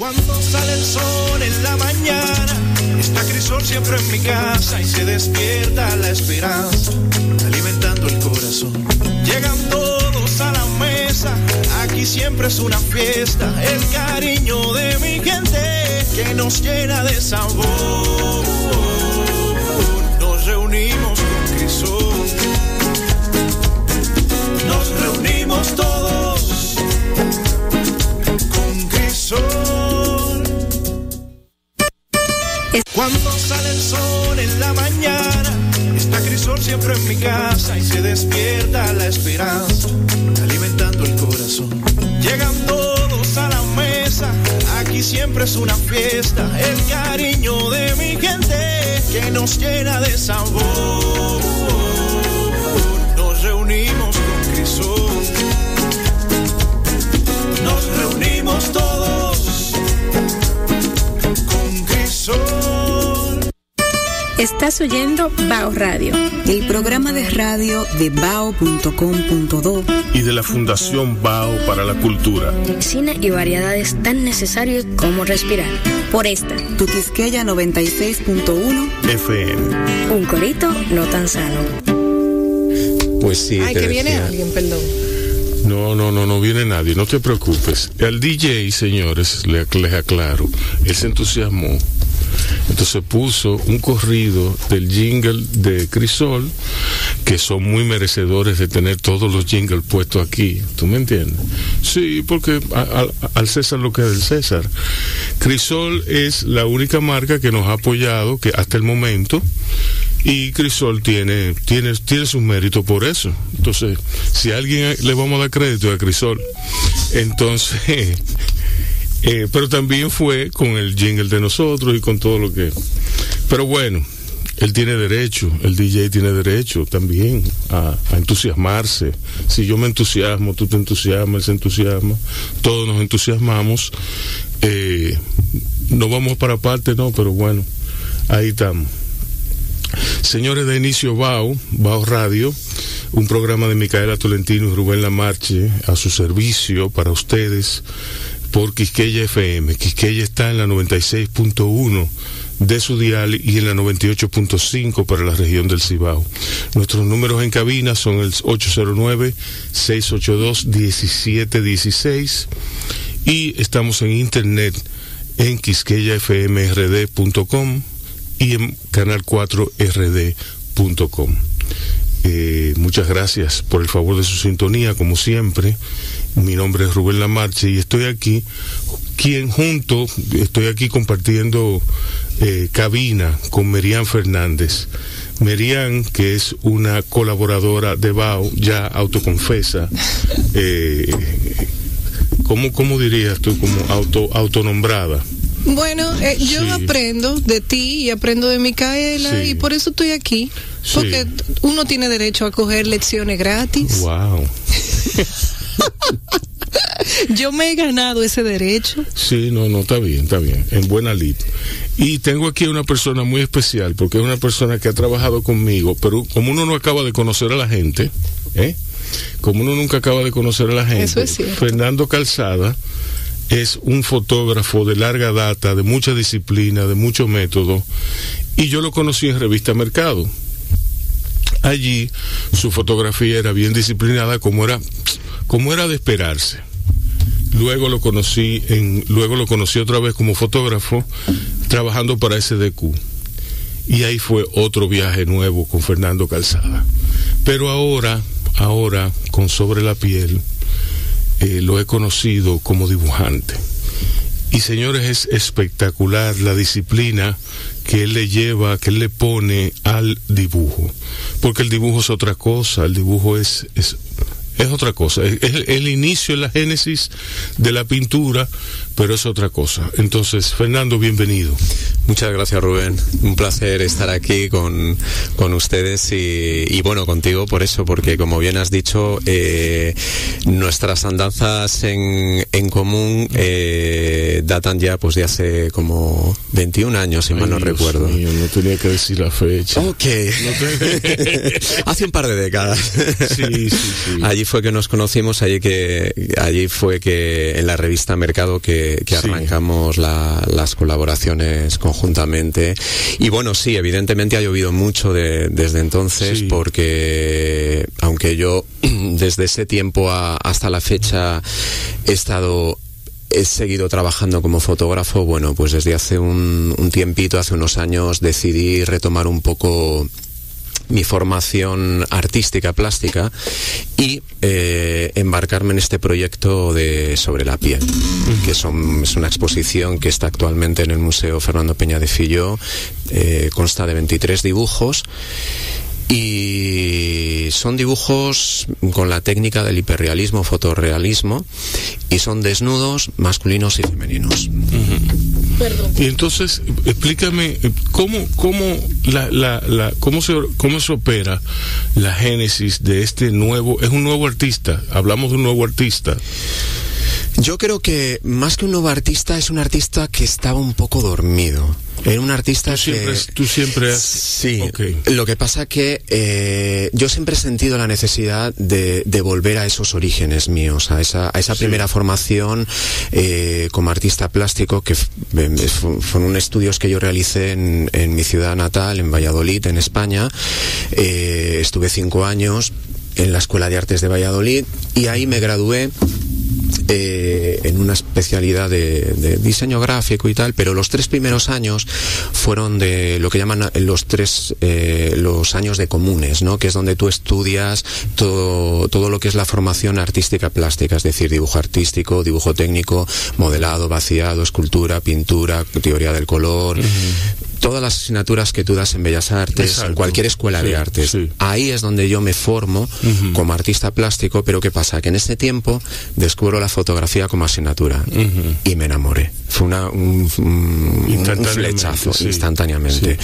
Cuando sale el sol en la mañana, está Crisol siempre en mi casa y se despierta la esperanza, alimentando el corazón. Llegan todos a la mesa, aquí siempre es una fiesta, el cariño de mi gente que nos llena de sabor. Nos reunimos Cuando sale el sol en la mañana, está Crisol siempre en mi casa y se despierta la esperanza, alimentando el corazón. Llegan todos a la mesa, aquí siempre es una fiesta, el cariño de mi gente que nos llena de sabor. Nos reunimos Estás oyendo Bao Radio, el programa de radio de bao.com.do y de la Fundación Bao para la Cultura. cine y variedades tan necesarios como respirar. Por esta, Tu Quisqueya 96.1 FM. un corito no tan sano. Pues sí. Ay, que viene alguien, perdón. No, no, no, no viene nadie, no te preocupes. El DJ, señores, le- les aclaro, él se entusiasmó. Entonces puso un corrido del jingle de Crisol, que son muy merecedores de tener todos los jingles puestos aquí. ¿Tú me entiendes? Sí, porque al César lo que es del César. Crisol es la única marca que nos ha apoyado hasta el momento y Crisol tiene, tiene, tiene sus méritos por eso. Entonces, si a alguien le vamos a dar crédito a Crisol, entonces, eh, pero también fue con el jingle de nosotros y con todo lo que. Pero bueno, él tiene derecho, el DJ tiene derecho también a, entusiasmarse. Si yo me entusiasmo, tú te entusiasmas, él se entusiasma, todos nos entusiasmamos. Eh, no vamos para parte, no, pero bueno, ahí estamos. Señores de Inicio Bao, Bao Radio, un programa de Micaela Tolentino y Rubén Lamarche a su servicio para ustedes por Quisqueya FM. Quisqueya está en la 96.1 de su dial y en la 98.5 para la región del Cibao. Nuestros números en cabina son el 809-682-1716 y estamos en internet en quisqueyafmrd.com y en canal4rd.com. Eh, muchas gracias por el favor de su sintonía, como siempre. Mi nombre es Rubén Lamarche y estoy aquí, quien junto, estoy aquí compartiendo eh, cabina con Merian Fernández. Merian, que es una colaboradora de BAO, ya autoconfesa. Eh, ¿cómo, ¿Cómo dirías tú? Como auto, autonombrada. Bueno, eh, yo Sí. aprendo de ti y aprendo de Micaela Sí. y por eso estoy aquí. Sí. Porque uno tiene derecho a coger lecciones gratis. Wow. Yo me he ganado ese derecho. Sí, no, no, está bien, está bien, en buena lid. Y tengo aquí una persona muy especial, porque es una persona que ha trabajado conmigo, pero como uno no acaba de conocer a la gente, ¿eh? Como uno nunca acaba de conocer a la gente, Eso es cierto. Fernando Calzada es un fotógrafo de larga data, de mucha disciplina, de mucho método, y yo lo conocí en Revista Mercado. Allí su fotografía era bien disciplinada, como era, como era de esperarse. Luego lo conocí luego lo conocí otra vez como fotógrafo, trabajando para SDQ. Y ahí fue otro viaje nuevo con Fernando Calzada. Pero ahora, ahora, con Sobre la Piel, eh, lo he conocido como dibujante. Y señores, es espectacular la disciplina que él le lleva, que él le pone al dibujo. Porque el dibujo es otra cosa, el dibujo es, es, es otra cosa. Es el, el inicio, la génesis de la pintura, pero es otra cosa. Entonces, Fernando, bienvenido. Muchas gracias Rubén, un placer estar aquí con, con ustedes y, y, bueno, contigo por eso, porque como bien has dicho, eh, nuestras andanzas en, en común eh, datan ya pues de hace como 21 años, si Ay, mal no Dios recuerdo. mío, no tenía que decir la fecha. Ok. hace un par de décadas. Sí, sí, sí. Allí fue que nos conocimos, allí que allí fue que en la revista Mercado que, que Sí. arrancamos la- las colaboraciones conjuntamente. Y bueno, sí, evidentemente ha llovido mucho de- desde entonces Sí. porque aunque yo desde ese tiempo a- hasta la fecha he estado he seguido trabajando como fotógrafo, bueno, pues desde hace un, un tiempito, hace unos años, decidí retomar un poco mi formación artística plástica y eh, embarcarme en este proyecto de sobre la piel que son- es una exposición que está actualmente en el Museo Fernando Peña de Filló eh, consta de 23 dibujos y son dibujos con la técnica del hiperrealismo, fotorrealismo, y son desnudos masculinos y femeninos. Y entonces, explícame eh, cómo, cómo, la, cómo, se, cómo se opera la génesis de este nuevo, es un nuevo artista, hablamos de un nuevo artista. Yo creo que más que un nuevo artista es un artista que estaba un poco dormido. Era un artista Tú siempre, que... tú siempre has... Sí, lo que pasa que eh, yo siempre he sentido la necesidad de, de volver a esos orígenes míos, a esa, a esa Sí. primera formación eh, como artista plástico, que fueron estudios que yo realicé en, en mi ciudad natal, en Valladolid, en España. Eh, estuve cinco años en la Escuela de Artes de Valladolid y ahí me gradué eh, en una especialidad de, diseño gráfico y tal, pero los tres primeros años fueron de lo que llaman los tres eh, los años de comunes, ¿no? Que es donde tú estudias todo, todo lo que es la formación artística plástica, es decir, dibujo artístico, dibujo técnico, modelado, vaciado, escultura, pintura, teoría del color. Todas las asignaturas que tú das en Bellas Artes, Exacto. en cualquier escuela Sí, de artes. sí. Ahí es donde yo me formo como artista plástico, pero ¿qué pasa? Que en este tiempo descubro la fotografía como asignatura y me enamoré. Fue una, un, un- un Instantáneamente, flechazo, sí. instantáneamente.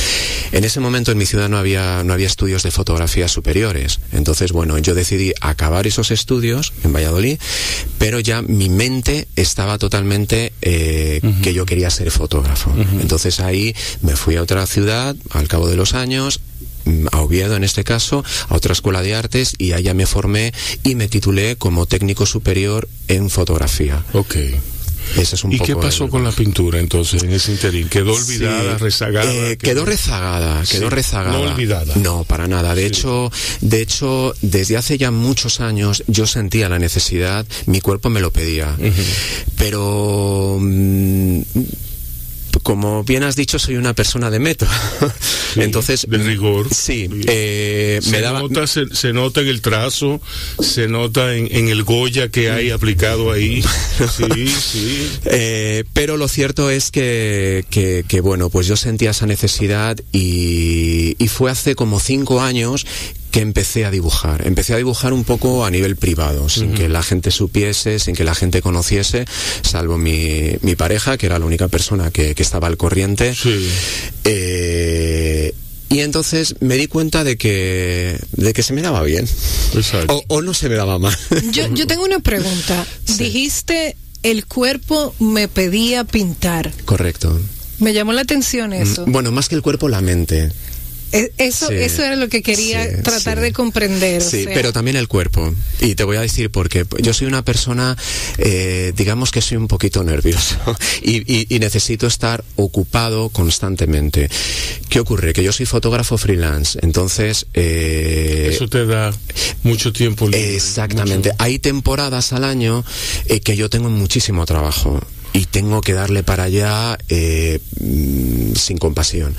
En ese momento en mi ciudad no había, no había estudios de fotografía superiores. Entonces, bueno, yo decidí acabar esos estudios en Valladolid, pero ya mi mente estaba totalmente eh, que yo quería ser fotógrafo. Entonces ahí me fui a otra ciudad al cabo de los años mm, a Oviedo en este caso, a otra escuela de artes y allá me formé y me titulé como técnico superior en fotografía. Ok. Ese es un ¿Y poco qué pasó el- con la pintura entonces en ese interín? ¿Quedó olvidada, Sí. rezagada? Eh, quedó rezagada, quedó Sí, rezagada. no olvidada. No, para nada. De Sí. hecho, de hecho, desde hace ya muchos años yo sentía la necesidad, mi cuerpo me lo pedía. Pero mm, como bien has dicho, soy una persona de método. Sí, Entonces, de rigor. Sí, Sí. eh, se, me daba nota, se, se nota en el trazo, se nota en, en el Goya que hay aplicado ahí. Sí, sí. Eh, pero lo cierto es que, que, que, bueno, pues yo sentía esa necesidad y, y fue hace como cinco años que empecé a dibujar. Empecé a dibujar un poco a nivel privado, sin que la gente supiese, sin que la gente conociese, salvo mi, mi pareja, que era la única persona que, que estaba al corriente. Sí. Eh, y entonces me di cuenta de que, de que se me daba bien. O, o no se me daba mal. Yo, yo tengo una pregunta. Sí. Dijiste, el cuerpo me pedía pintar. Correcto. Me llamó la atención eso. Mm, Bueno, más que el cuerpo, la mente. E- Eso, Sí, eso era lo que quería sí, tratar sí. de comprender. o Sí, sea, pero también el cuerpo. Y te voy a decir por qué. Yo soy una persona, eh, digamos que soy un poquito nervioso y, y- y necesito estar ocupado constantemente. ¿Qué ocurre? Que yo soy fotógrafo freelance, entonces... eh, Eso te da mucho tiempo libre. Exactamente. mucho- Hay temporadas al año eh, que yo tengo muchísimo trabajo y tengo que darle para allá eh, mm, sin compasión.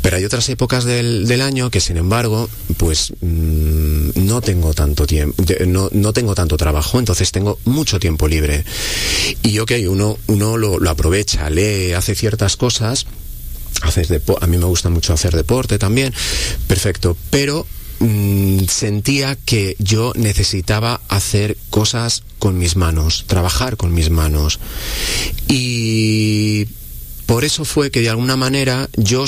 Pero hay otras épocas del, del año que, sin embargo, pues mm, no tengo tanto tiempo, no, no tengo tanto trabajo, entonces tengo mucho tiempo libre. Y ok, uno, uno lo, lo aprovecha, lee, hace ciertas cosas. Haces a mí me gusta mucho hacer deporte también, perfecto, pero mm, sentía que yo necesitaba hacer cosas con mis manos, trabajar con mis manos. Y por eso fue que de alguna manera yo,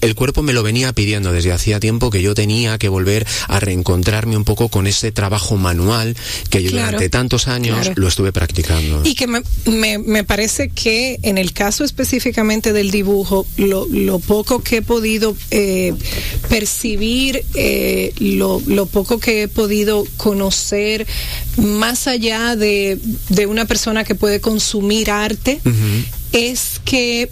el cuerpo me lo venía pidiendo desde hacía tiempo que yo tenía que volver a reencontrarme un poco con ese trabajo manual que yo durante tantos años lo estuve practicando. Y que me, me, parece que en el caso específicamente del dibujo, lo, lo poco que he podido eh, percibir, eh, lo, lo poco que he podido conocer, más allá de, de una persona que puede consumir arte, es que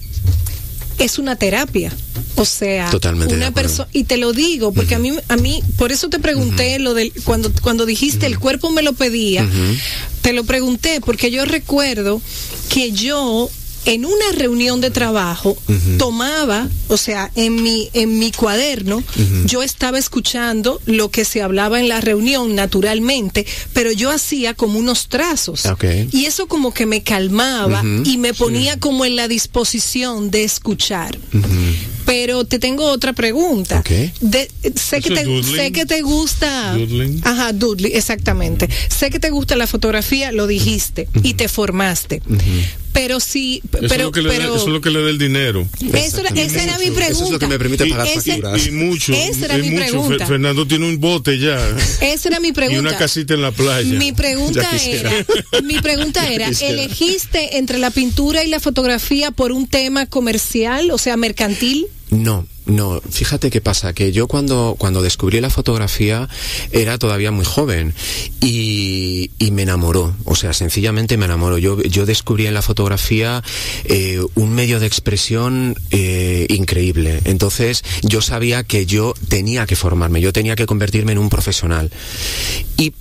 es una terapia. O sea, una persona y te lo digo porque a mí a mí por eso te pregunté lo del cuando cuando dijiste el cuerpo me lo pedía, te lo pregunté porque yo recuerdo que yo en una reunión de trabajo tomaba, o sea, en mi en mi cuaderno, yo estaba escuchando lo que se hablaba en la reunión naturalmente, pero yo hacía como unos trazos. Y eso como que me calmaba y me ponía como en la disposición de escuchar. Pero te tengo otra pregunta. sé, que te, sé que te gusta. Ajá, Dudley, exactamente. Sé que te gusta la fotografía, lo dijiste, y te formaste pero sí, pero, eso, es lo que le da, lo que le da el dinero. Eso, esa era mi pregunta. Eso es lo que me permite pagar facturas. Y mucho. Esa era mi pregunta. Fernando tiene un bote ya. Esa era mi pregunta. Y una casita en la playa. Mi pregunta era, mi pregunta era, ¿elegiste entre la pintura y la fotografía por un tema comercial, o sea, mercantil? No, no, fíjate qué pasa, que yo cuando, cuando descubrí la fotografía era todavía muy joven y, me enamoró, o sea, sencillamente me enamoró. Yo, yo descubrí en la fotografía eh, un medio de expresión eh, increíble. Entonces yo sabía que yo tenía que formarme, yo tenía que convertirme en un profesional. Y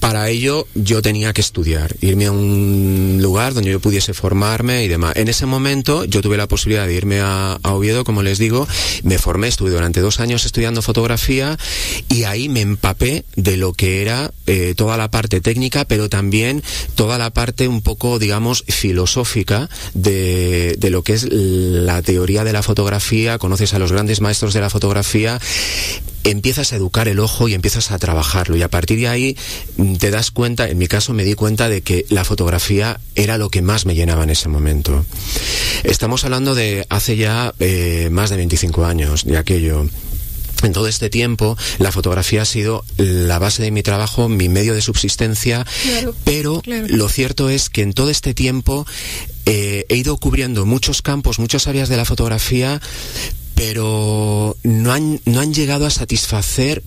para ello yo tenía que estudiar, irme a un lugar donde yo pudiese formarme y demás. En ese momento yo tuve la posibilidad de irme a, Oviedo, como les digo, me formé, estuve durante dos años estudiando fotografía y ahí me empapé de lo que era eh, toda la parte técnica, pero también toda la parte un poco, digamos, filosófica de, de lo que es la teoría de la fotografía, conoces a los grandes maestros de la fotografía empiezas a educar el ojo y empiezas a trabajarlo y a partir de ahí mm, te das cuenta, en mi caso me di cuenta de que la fotografía era lo que más me llenaba en ese momento. Estamos hablando de hace ya eh, más de 25 años de aquello. En todo este tiempo, la fotografía ha sido la base de mi trabajo, mi medio de subsistencia, pero lo cierto es que en todo este tiempo eh, he ido cubriendo muchos campos, muchas áreas de la fotografía, pero no han, no han llegado a satisfacer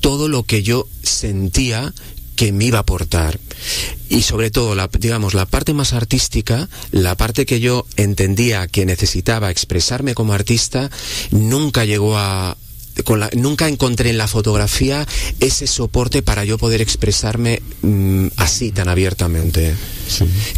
todo lo que yo sentía que me iba a aportar. Y sobre todo, la, digamos, la parte más artística, la parte que yo entendía que necesitaba expresarme como artista, nunca llegó a, nunca encontré en la fotografía ese soporte para yo poder expresarme mm, así tan abiertamente.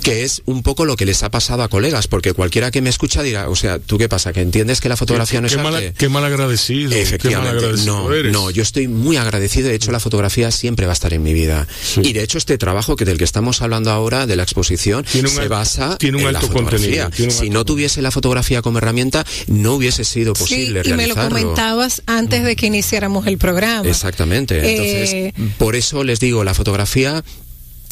Que es un poco lo que les ha pasado a colegas, porque cualquiera que me escucha dirá, o sea, ¿tú qué pasa? ¿Que entiendes que la fotografía no es arte? qué mal agradecido. Efectivamente. no, no, yo estoy muy agradecido. De hecho, la fotografía siempre va a estar en mi vida. Y de hecho, este trabajo que del que estamos hablando ahora, de la exposición, se basa tiene un en la fotografía. si no tuviese la fotografía como herramienta, no hubiese sido posible sí, y me lo comentabas antes antes de que iniciáramos el programa. Exactamente. Entonces, eh, por eso les digo, la fotografía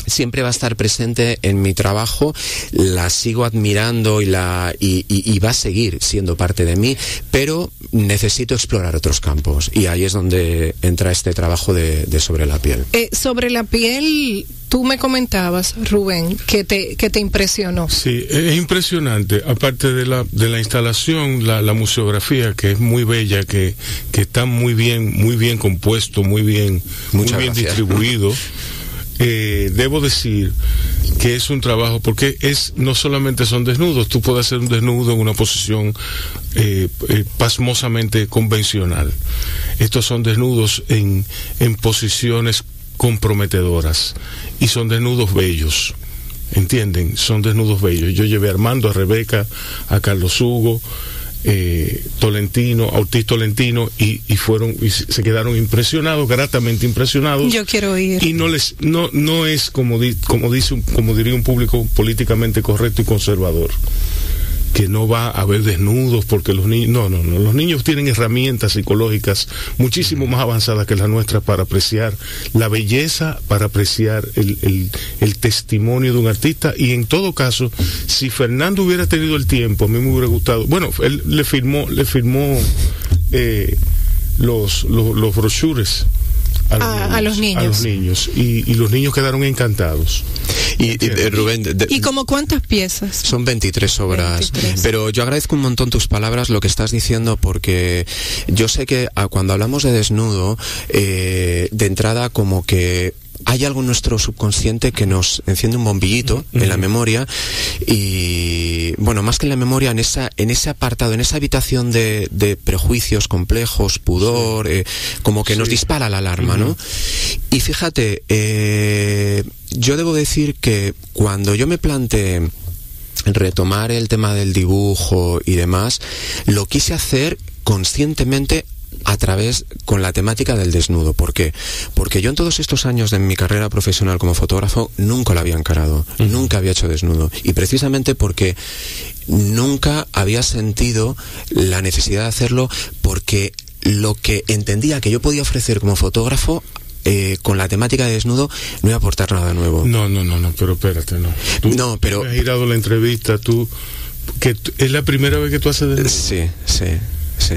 siempre va a estar presente en mi trabajo, la sigo admirando y, la, y, va a seguir siendo parte de mí, pero necesito explorar otros campos y ahí es donde entra este trabajo de, sobre la piel. Eh, sobre la piel, tú me comentabas, Rubén, que te, que te impresionó. Sí, es impresionante, aparte de la, de la instalación, la, museografía, que es muy bella, que, que está muy bien, muy bien compuesto, muy bien, muy bien distribuido. Eh, debo decir que es un trabajo porque es no solamente son desnudos, tú puedes hacer un desnudo en una posición eh, eh, pasmosamente convencional. Estos son desnudos en, en posiciones comprometedoras y son desnudos bellos. ¿Entienden? Son desnudos bellos. Yo llevé a Armando, a Rebeca, a Carlos Hugo, eh, Tolentino, Ortiz Tolentino, y, fueron y se quedaron impresionados, gratamente impresionados. Yo quiero ir. Y no les, no, no es como, como dice, como diría un público políticamente correcto y conservador. Que no va a haber desnudos porque los niños, no, no, no, los niños tienen herramientas psicológicas muchísimo más avanzadas que las nuestras para apreciar la belleza, para apreciar el, el, testimonio de un artista. Y en todo caso, si Fernando hubiera tenido el tiempo, a mí me hubiera gustado, bueno, él le firmó, le firmó eh, los, los, los brochures a los, A- a los niños. a los niños y, y los niños quedaron encantados. Y, y, Rubén, de- ¿Y como cuántas piezas? Son 23 obras, 23. pero yo agradezco un montón tus palabras, lo que estás diciendo, porque yo sé que ah, cuando hablamos de desnudo, eh, de entrada como que hay algo en nuestro subconsciente que nos enciende un bombillito en la memoria y bueno, más que en la memoria, en esa, en ese apartado, en esa habitación de, de prejuicios complejos, pudor, eh, como que nos dispara la alarma, ¿no? Y fíjate, eh, yo debo decir que cuando yo me planteé retomar el tema del dibujo y demás, lo quise hacer conscientemente a través con la temática del desnudo. ¿Por qué? Porque yo en todos estos años de mi carrera profesional como fotógrafo nunca lo había encarado, nunca había hecho desnudo. Y precisamente porque nunca había sentido la necesidad de hacerlo porque lo que entendía que yo podía ofrecer como fotógrafo eh, con la temática de desnudo no iba a aportar nada nuevo. No, no, no, no, pero espérate, no. Tú No, pero- has girado la entrevista, tú que es la primera vez que tú haces de Sí, sí, sí.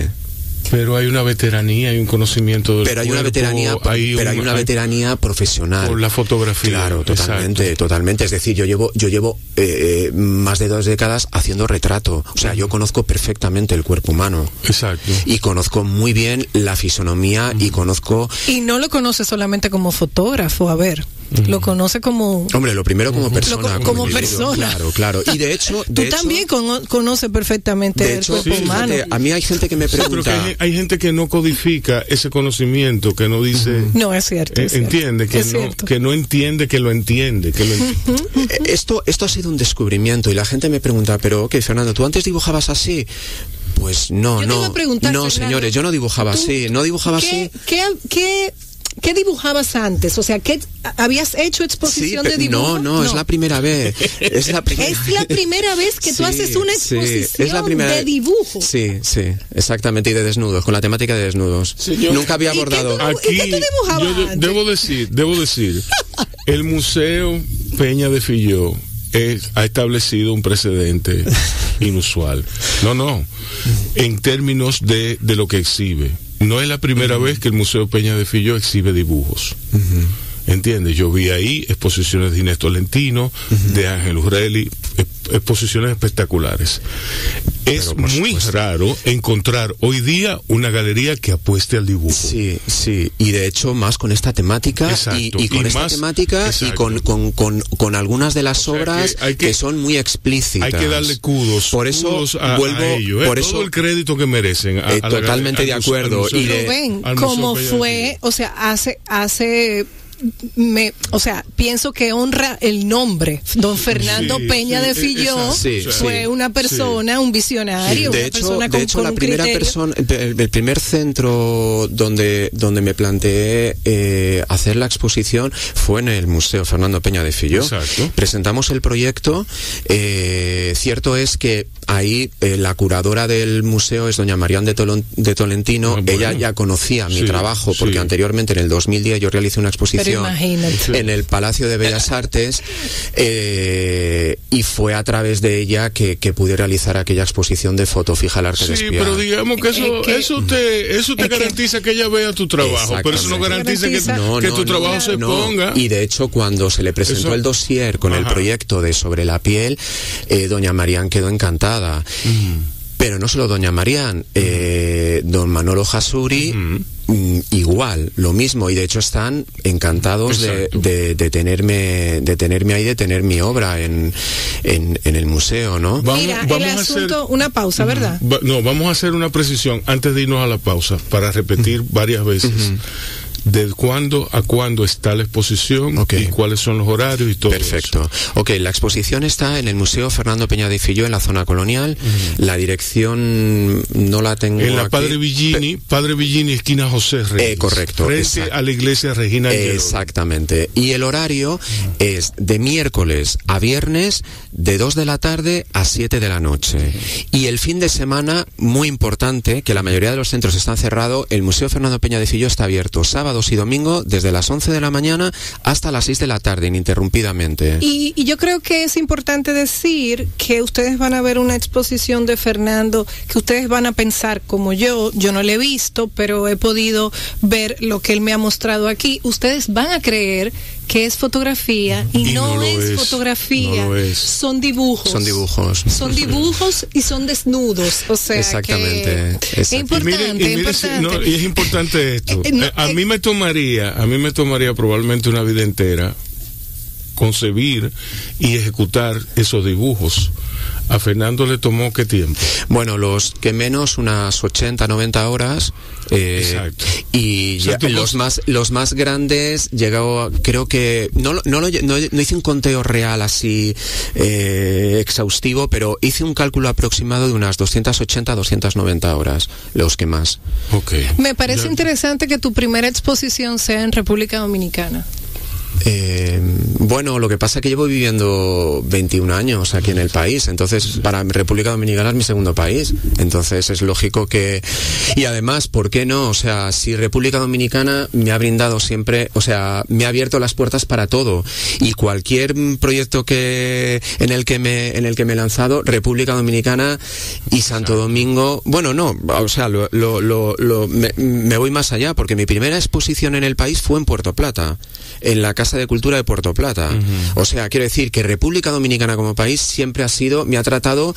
Pero hay una veteranía, hay un conocimiento del Pero hay una cuerpo, veteranía, pero hay un- una veteranía profesional. por la fotografía. Claro, totalmente, exacto. totalmente. Es decir, yo llevo, yo llevo eh, más de dos décadas haciendo retrato. O sea, yo conozco perfectamente el cuerpo humano. Exacto. Y conozco muy bien la fisonomía y conozco, Y no lo conoce solamente como fotógrafo, a ver, lo conoce como... hombre, lo primero como persona. Lo- como persona. Claro, claro. Y de hecho, Tú hecho- también cono- conoces perfectamente de el hecho, cuerpo sí, humano. fíjate, a mí hay gente que me Sí, pero que pregunta. hay, hay gente que no codifica ese conocimiento, que no dice, No, es cierto. eh, es cierto. entiende, que Es no, cierto. que no entiende que lo entiende, que lo enti- Eh, Esto, esto ha sido un descubrimiento y la gente me pregunta, pero ok, Fernando, ¿tú antes dibujabas así? Pues no, Yo no. no, señores, yo no dibujaba ¿tú así, no dibujaba ¿Qué, así. qué, qué, qué dibujabas antes? O sea, ¿qué, ¿habías hecho exposición de dibujo? no, no, es la primera vez. Es la, pri- Es la primera vez que tú haces una sí, exposición es la primera de dibujo. Sí, sí, exactamente, y de desnudos, con la temática de desnudos. Señor. Nunca había ¿Y qué abordado. tú- Aquí, ¿Y qué tú dibujabas yo de- antes? debo decir, debo decir, el Museo Peña de Filló es- ha establecido un precedente inusual. No, no, en términos de, de lo que exhibe. No es la primera vez que el Museo Peña de Filló exhibe dibujos. ¿Entiendes? Yo vi ahí exposiciones de Inés Tolentino, de Ángel Urrelli, exp- exposiciones espectaculares. Es Pero, muy supuesto. raro encontrar hoy día una galería que apueste al dibujo. Sí, sí, y de hecho más con esta temática y, Exacto, y con y esta más- temática y con, con, con, con algunas de las obras que, que- son muy explícitas. Hay que darle kudos. Por eso kudos a, vuelvo, a ellos, ¿eh? por todo eso el crédito que merecen. a- Eh, a la- totalmente al de acuerdo, museo- y de- Rubén, de fue, o sea, hace, hace, me, o sea, pienso que honra el nombre. Don Fernando Sí, Peña sí, de Filló Sí, fue sí, una persona, un visionario, de una hecho, persona de con, hecho con la un primera criterio. persona, el, el primer centro donde, donde me planteé eh, hacer la exposición fue en el Museo Fernando Peña de Filló. Exacto. Presentamos el proyecto. eh, cierto es que ahí eh, la curadora del museo es doña Marian de, Tolon- de Tolentino. Ah, bueno. Ella ya conocía mi trabajo porque sí. anteriormente en el 2010 yo realicé una exposición en el Palacio de Bellas Artes eh, y fue a través de ella que, que pude realizar aquella exposición de foto fija al arte de Sí, espiar. pero digamos que eso, Es que- eso te, eso te es garantiza que ella vea tu trabajo, pero eso no garantiza que, Garantiza- No, que no, tu no, trabajo se no. ponga. Y de hecho, cuando se le presentó Eso- el dossier con el proyecto de Sobre la piel, eh, doña Marían quedó encantada. Pero no solo doña Marían, eh, don Manolo Jasuri, mm, igual, lo mismo, y de hecho están encantados de, Exacto. de- de tenerme, de tenerme ahí, de tener mi obra en, en, en el museo, ¿no? Vamos, Mira, el vamos a hacer, asunto, una pausa, ¿verdad? Va- no, vamos a hacer una precisión antes de irnos a la pausa para repetir varias veces. De cuándo a cuándo está la exposición Ok. y cuáles son los horarios y todo Perfecto. eso. Ok, la exposición está en el Museo Fernando Peña de Filló en la zona colonial. La dirección no la tengo En la aquí. Padre Villini, Padre Villini, esquina José Reyes. Eh, correcto, Frente a la iglesia Regina. Exactamente. Y el horario es de miércoles a viernes de 2 de la tarde a 7 de la noche. Y el fin de semana, muy importante, que la mayoría de los centros están cerrados, el Museo Fernando Peña de Filló está abierto sábados y domingo desde las 11 de la mañana hasta las 6 de la tarde, ininterrumpidamente. Y, y yo creo que es importante decir que ustedes van a ver una exposición de Fernando que ustedes van a pensar como yo, yo no le he visto, pero he podido ver lo que él me ha mostrado aquí. Ustedes van a creer que es fotografía y, Y no, es, es, fotografía, no es. son dibujos. Son dibujos. Son dibujos y son desnudos, o sea, Exactamente, que es Y importante, mire- y mire si- importante. no, y es importante esto. Eh, Eh, a eh, mí me tomaría, a mí me tomaría probablemente una vida entera concebir y ejecutar esos dibujos. A Fernando le tomó qué tiempo. Bueno, los que menos unas 80, 90 horas. eh, Exacto. Y O sea, ya- los más los más grandes llegó, a- creo que no lo- no, lo no, no hice un conteo real así eh, exhaustivo, pero hice un cálculo aproximado de unas 280, 290 horas, los que más. Ok. Me parece Ya- interesante que tu primera exposición sea en República Dominicana. Eh, bueno, lo que pasa es que llevo viviendo 21 años aquí en el país, entonces para República Dominicana es mi segundo país, entonces es lógico que... Y además, ¿por qué no? O sea, si República Dominicana me ha brindado siempre, o sea, me ha abierto las puertas para todo. Y cualquier proyecto que en el que me en el que me he lanzado, República Dominicana y Santo Domingo, bueno, no, o sea, lo, lo- lo- lo- me, me voy más allá porque mi primera exposición en el país fue en Puerto Plata en la Casa de Cultura de Puerto Plata. O sea, quiero decir que República Dominicana como país siempre ha sido, me ha tratado,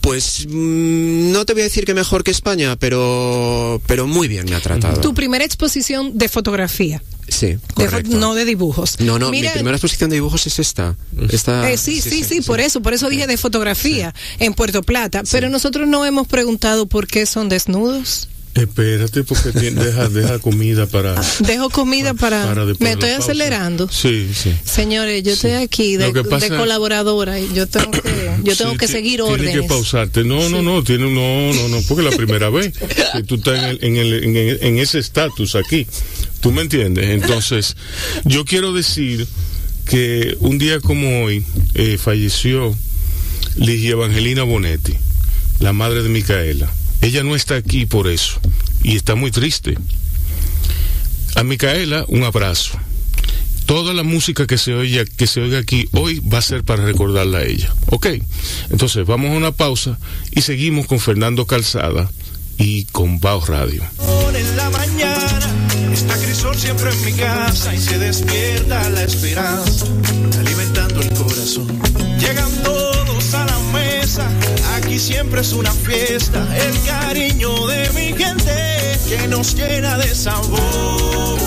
pues, mm, no te voy a decir que mejor que España, pero, pero muy bien me ha tratado. Tu primera exposición de fotografía, Sí, de correcto. no de dibujos. no, no, Mira, mi primera exposición de dibujos es esta. esta eh, sí, sí, sí, por eso, por eso dije de fotografía en Puerto Plata. Pero nosotros no hemos preguntado por qué son desnudos. Espérate, porque tiene- deja, deja comida para. Dejo comida para. para después me estoy acelerando. Sí, sí. Señores, yo estoy aquí de, Lo que de pasa- colaboradora y yo tengo que, yo tengo Sí, que seguir Tiene órdenes. que pausarte. No, no, no, tiene, no, no, no, porque la primera vez que tú estás en, el- en, el- en, el- en ese estatus aquí. ¿Tú me entiendes? Entonces, yo quiero decir que un día como hoy eh, falleció Ligia Evangelina Bonetti, la madre de Micaela. Ella no está aquí por eso y está muy triste. A Micaela, un abrazo. Toda la música que se oye, que se oiga aquí hoy va a ser para recordarla a ella. ¿Ok? Entonces vamos a una pausa y seguimos con Fernando Calzada y con Bao Radio. Siempre es una fiesta. El cariño de mi gente que nos llena de sabor.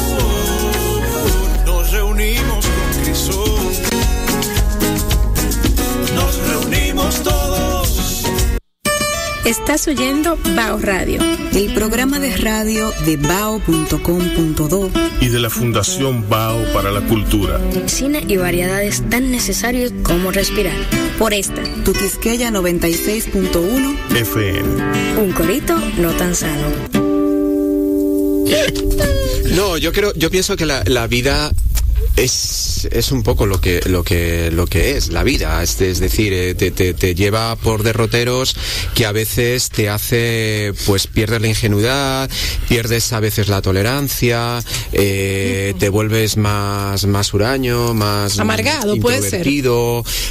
Nos reunimos con Crisol, nos reunimos todos. Estás oyendo Bao Radio. El programa de radio de bao.com.do Y de la Fundación Bao para la Cultura. Cine y variedades tan necesarios como respirar. Por esta, Tu Quisqueya 96.1 FM. un corito no tan sano. No, yo creo, yo pienso que la, la vida es, es un poco lo que, lo que, lo que es la vida. Es, es decir, eh, te, te, te lleva por derroteros que a veces te hace, pues pierdes la ingenuidad, pierdes a veces la tolerancia, eh, te vuelves más, más huraño, más Amargado, puede ser.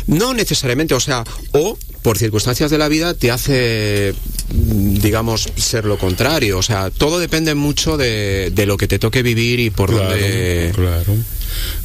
No necesariamente, o sea, o por circunstancias de la vida te hace, digamos, ser lo contrario. O sea, todo depende mucho de, de lo que te toque vivir y por Claro, dónde. claro.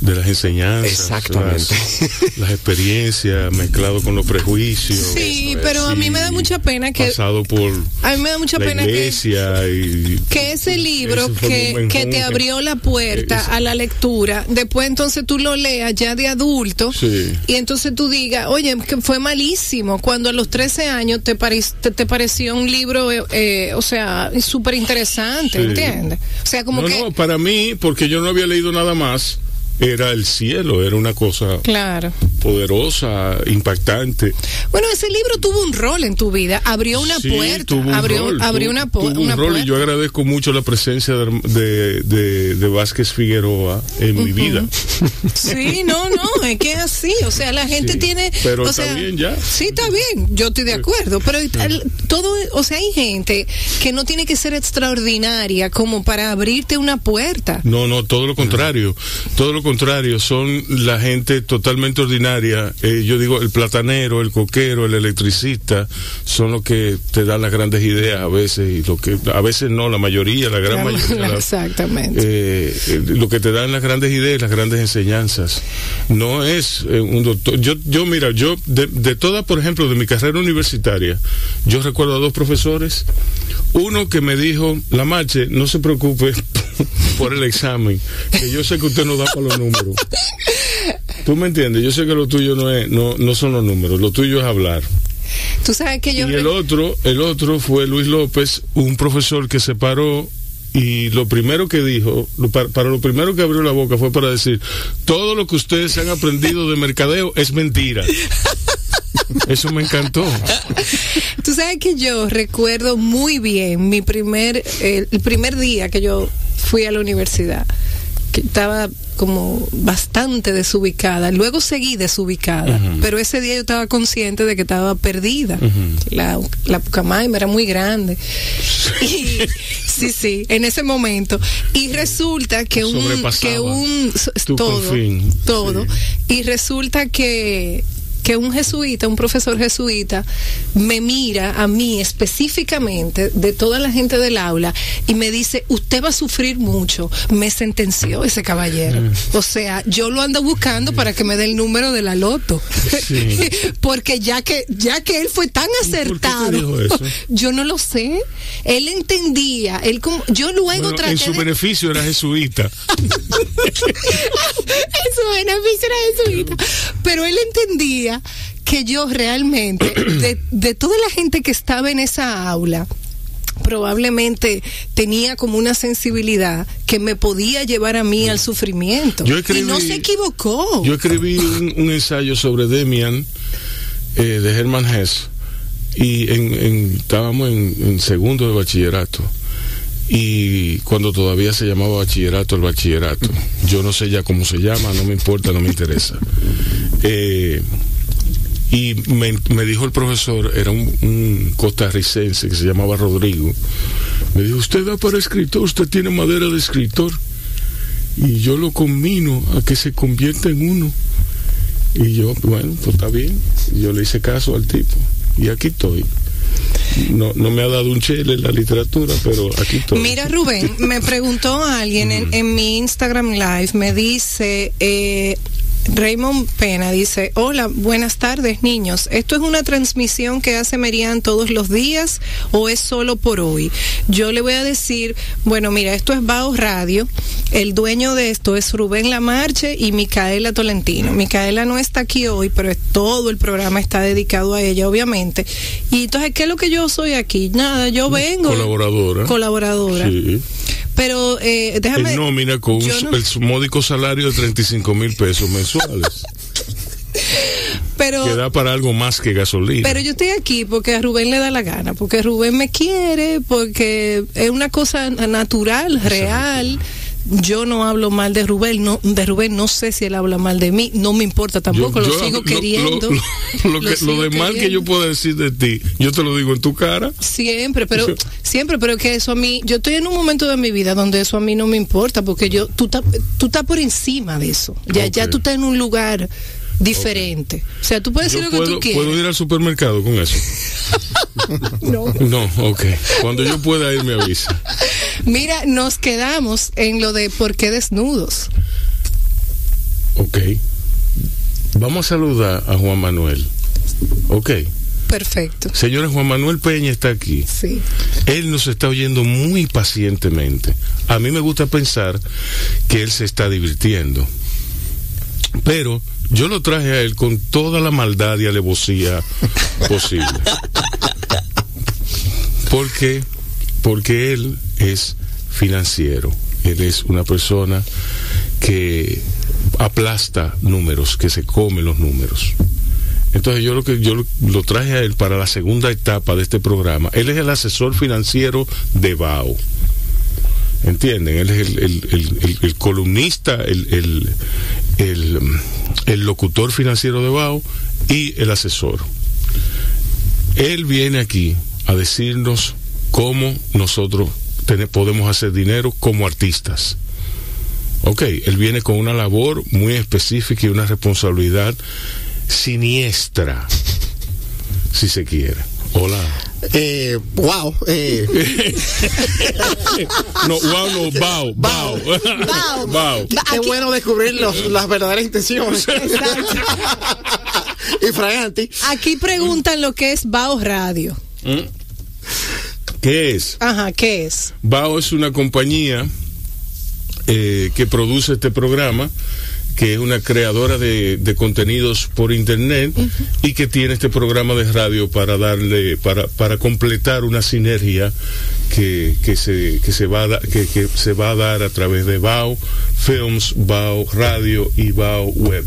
De las enseñanzas. Exactamente. Las, experiencias mezclado con los prejuicios. Sí, pero a mí me da mucha pena que... Pasado por a mí me da mucha la pena iglesia que... y, que ese libro que, que te abrió la puerta a la lectura, después entonces tú lo leas ya de adulto Sí. y entonces tú digas, oye, que fue malísimo cuando a los 13 años te, pare- te, te pareció un libro, eh, eh, o sea, súper interesante, Sí. ¿entiendes? O sea, como no, que... no, para mí, porque yo no había leído nada más, era el cielo, era una cosa Claro. poderosa, impactante. Bueno, ese libro tuvo un rol en tu vida, abrió una Sí, puerta, tuvo un abrió, rol, abrió tuvo- una, tuvo un rol puerta. y yo agradezco mucho la presencia de, de, de- Vázquez Figueroa en mi vida. Sí, no, no, es que es así, o sea, la gente Sí, tiene... pero o está sea, bien ya. Sí, está bien, yo estoy de acuerdo, pero todo, o sea, hay gente que no tiene que ser extraordinaria como para abrirte una puerta. No, no, todo lo contrario. Todo lo contrario. Son la gente totalmente ordinaria. Eh, yo digo, el platanero, el coquero, el electricista, son los que te dan las grandes ideas a veces. Y lo que, a veces no, la mayoría, la gran mayoría. la- Exactamente. eh, eh, lo que te dan las grandes ideas, las grandes enseñanzas. No es un doctor. Yo, yo mira, yo de, de toda, por ejemplo, de mi carrera universitaria, yo recuerdo a dos profesores. Uno que me dijo, la marche, no se preocupe por el examen, que yo sé que usted no da para los números. Tú me entiendes, yo sé que lo tuyo no es, no, no son los números, lo tuyo es hablar. Tú sabes que yo... Y el otro, el otro fue Luis López, un profesor que se paró y lo primero que dijo, lo- para, para lo primero que abrió la boca fue para decir, todo lo que ustedes han aprendido de mercadeo es mentira. Eso me encantó. Tú sabes que yo recuerdo muy bien mi primer, el primer día que yo fui a la universidad, que estaba como bastante desubicada. Luego seguí desubicada, pero ese día yo estaba consciente de que estaba perdida. La, la Pucamaima era muy grande. Y, sí, sí, en ese momento. Y resulta que un, que un todo, todo. Y resulta que que un jesuita, un profesor jesuita, me mira a mí específicamente de toda la gente del aula y me dice, usted va a sufrir mucho. Me sentenció ese caballero. O sea, yo lo ando buscando para que me dé el número de la loto. Sí. Porque ya que, ya que él fue tan acertado, yo no lo sé. Él entendía, él como, yo luego Bueno, traté en su de- beneficio era jesuita. en su beneficio era jesuita. Pero él entendía que yo realmente, de, de toda la gente que estaba en esa aula, probablemente tenía como una sensibilidad que me podía llevar a mí al sufrimiento. Yo escribí- y no se equivocó. Yo escribí un, un ensayo sobre Demian eh, de Hermann Hesse y en, en- estábamos en, en segundo de bachillerato y cuando todavía se llamaba bachillerato el bachillerato yo no sé ya cómo se llama no me importa no me interesa Eh, y me, me dijo el profesor era un, un costarricense que se llamaba Rodrigo me dijo usted da para escritor usted tiene madera de escritor y yo lo combino a que se convierta en uno. Y yo, bueno, pues está bien. Yo le hice caso al tipo. Y aquí estoy. No, no me ha dado un chele en la literatura, pero aquí estoy. Mira, Rubén, me preguntó alguien en, en mi Instagram Live, me dice, eh, Raymond Pena dice, hola, buenas tardes niños, ¿esto es una transmisión que hace Merian todos los días o es solo por hoy? Yo le voy a decir, bueno, mira, esto es Bao Radio, el dueño de esto es Rubén Lamarche y Micaela Tolentino. Micaela no está aquí hoy, pero todo el programa está dedicado a ella, obviamente. Y entonces, ¿qué es lo que yo soy aquí? Nada, yo vengo Colaboradora. colaboradora. Sí. Pero eh, déjame. En nómina con un- no- el módico salario de 35 mil pesos mensuales. pero, que da para algo más que gasolina. pero yo estoy aquí porque a Rubén le da la gana, porque Rubén me quiere, porque es una cosa natural, real. Yo no hablo mal de Rubén, no, de Rubén no sé si él habla mal de mí, no me importa tampoco, lo sigo queriendo. Lo, lo que, de mal que yo pueda decir de ti, yo te lo digo en tu cara. Siempre, pero siempre, pero que eso a mí, yo estoy en un momento de mi vida donde eso a mí no me importa, porque yo, tú estás tú estás por encima de eso. Ya, ya tú estás en un lugar diferente. O sea, tú puedes Yo decir lo que tú quieras. puedo ir al supermercado con eso. No. No, ok. Cuando yo pueda ir me avisa. Mira, nos quedamos en lo de por qué desnudos. Ok. Vamos a saludar a Juan Manuel. Ok. Perfecto. Señores, Juan Manuel Peña está aquí. Sí. Él nos está oyendo muy pacientemente. A mí me gusta pensar que él se está divirtiendo. Pero yo lo traje a él con toda la maldad y alevosía posible. ¿Por qué? Porque él es financiero. Él es una persona que aplasta números, que se come los números. Entonces yo lo que yo lo, traje a él para la segunda etapa de este programa. Él es el asesor financiero de BAO. ¿Entienden? Él es el, el- el- el- el columnista, el, el- el, locutor financiero de BAO y el asesor. Él viene aquí a decirnos cómo nosotros podemos hacer dinero como artistas. Ok, él viene con una labor muy específica y una responsabilidad siniestra, si se quiere. Hola. Eh, wow. Eh, No, wow, no, bao, bao. Bao. Bao. qué bueno descubrir los- las verdaderas intenciones. y Fraganti. Aquí preguntan lo que es Bao Radio. ¿Qué es? Ajá, ¿qué es? Bao es una compañía eh, que produce este programa, que es una creadora de, de contenidos por internet y que tiene este programa de radio para darle, para, para completar una sinergia que, que se, que se va a da- que, que se va a dar a través de Bao Films, Bao Radio y Bao Web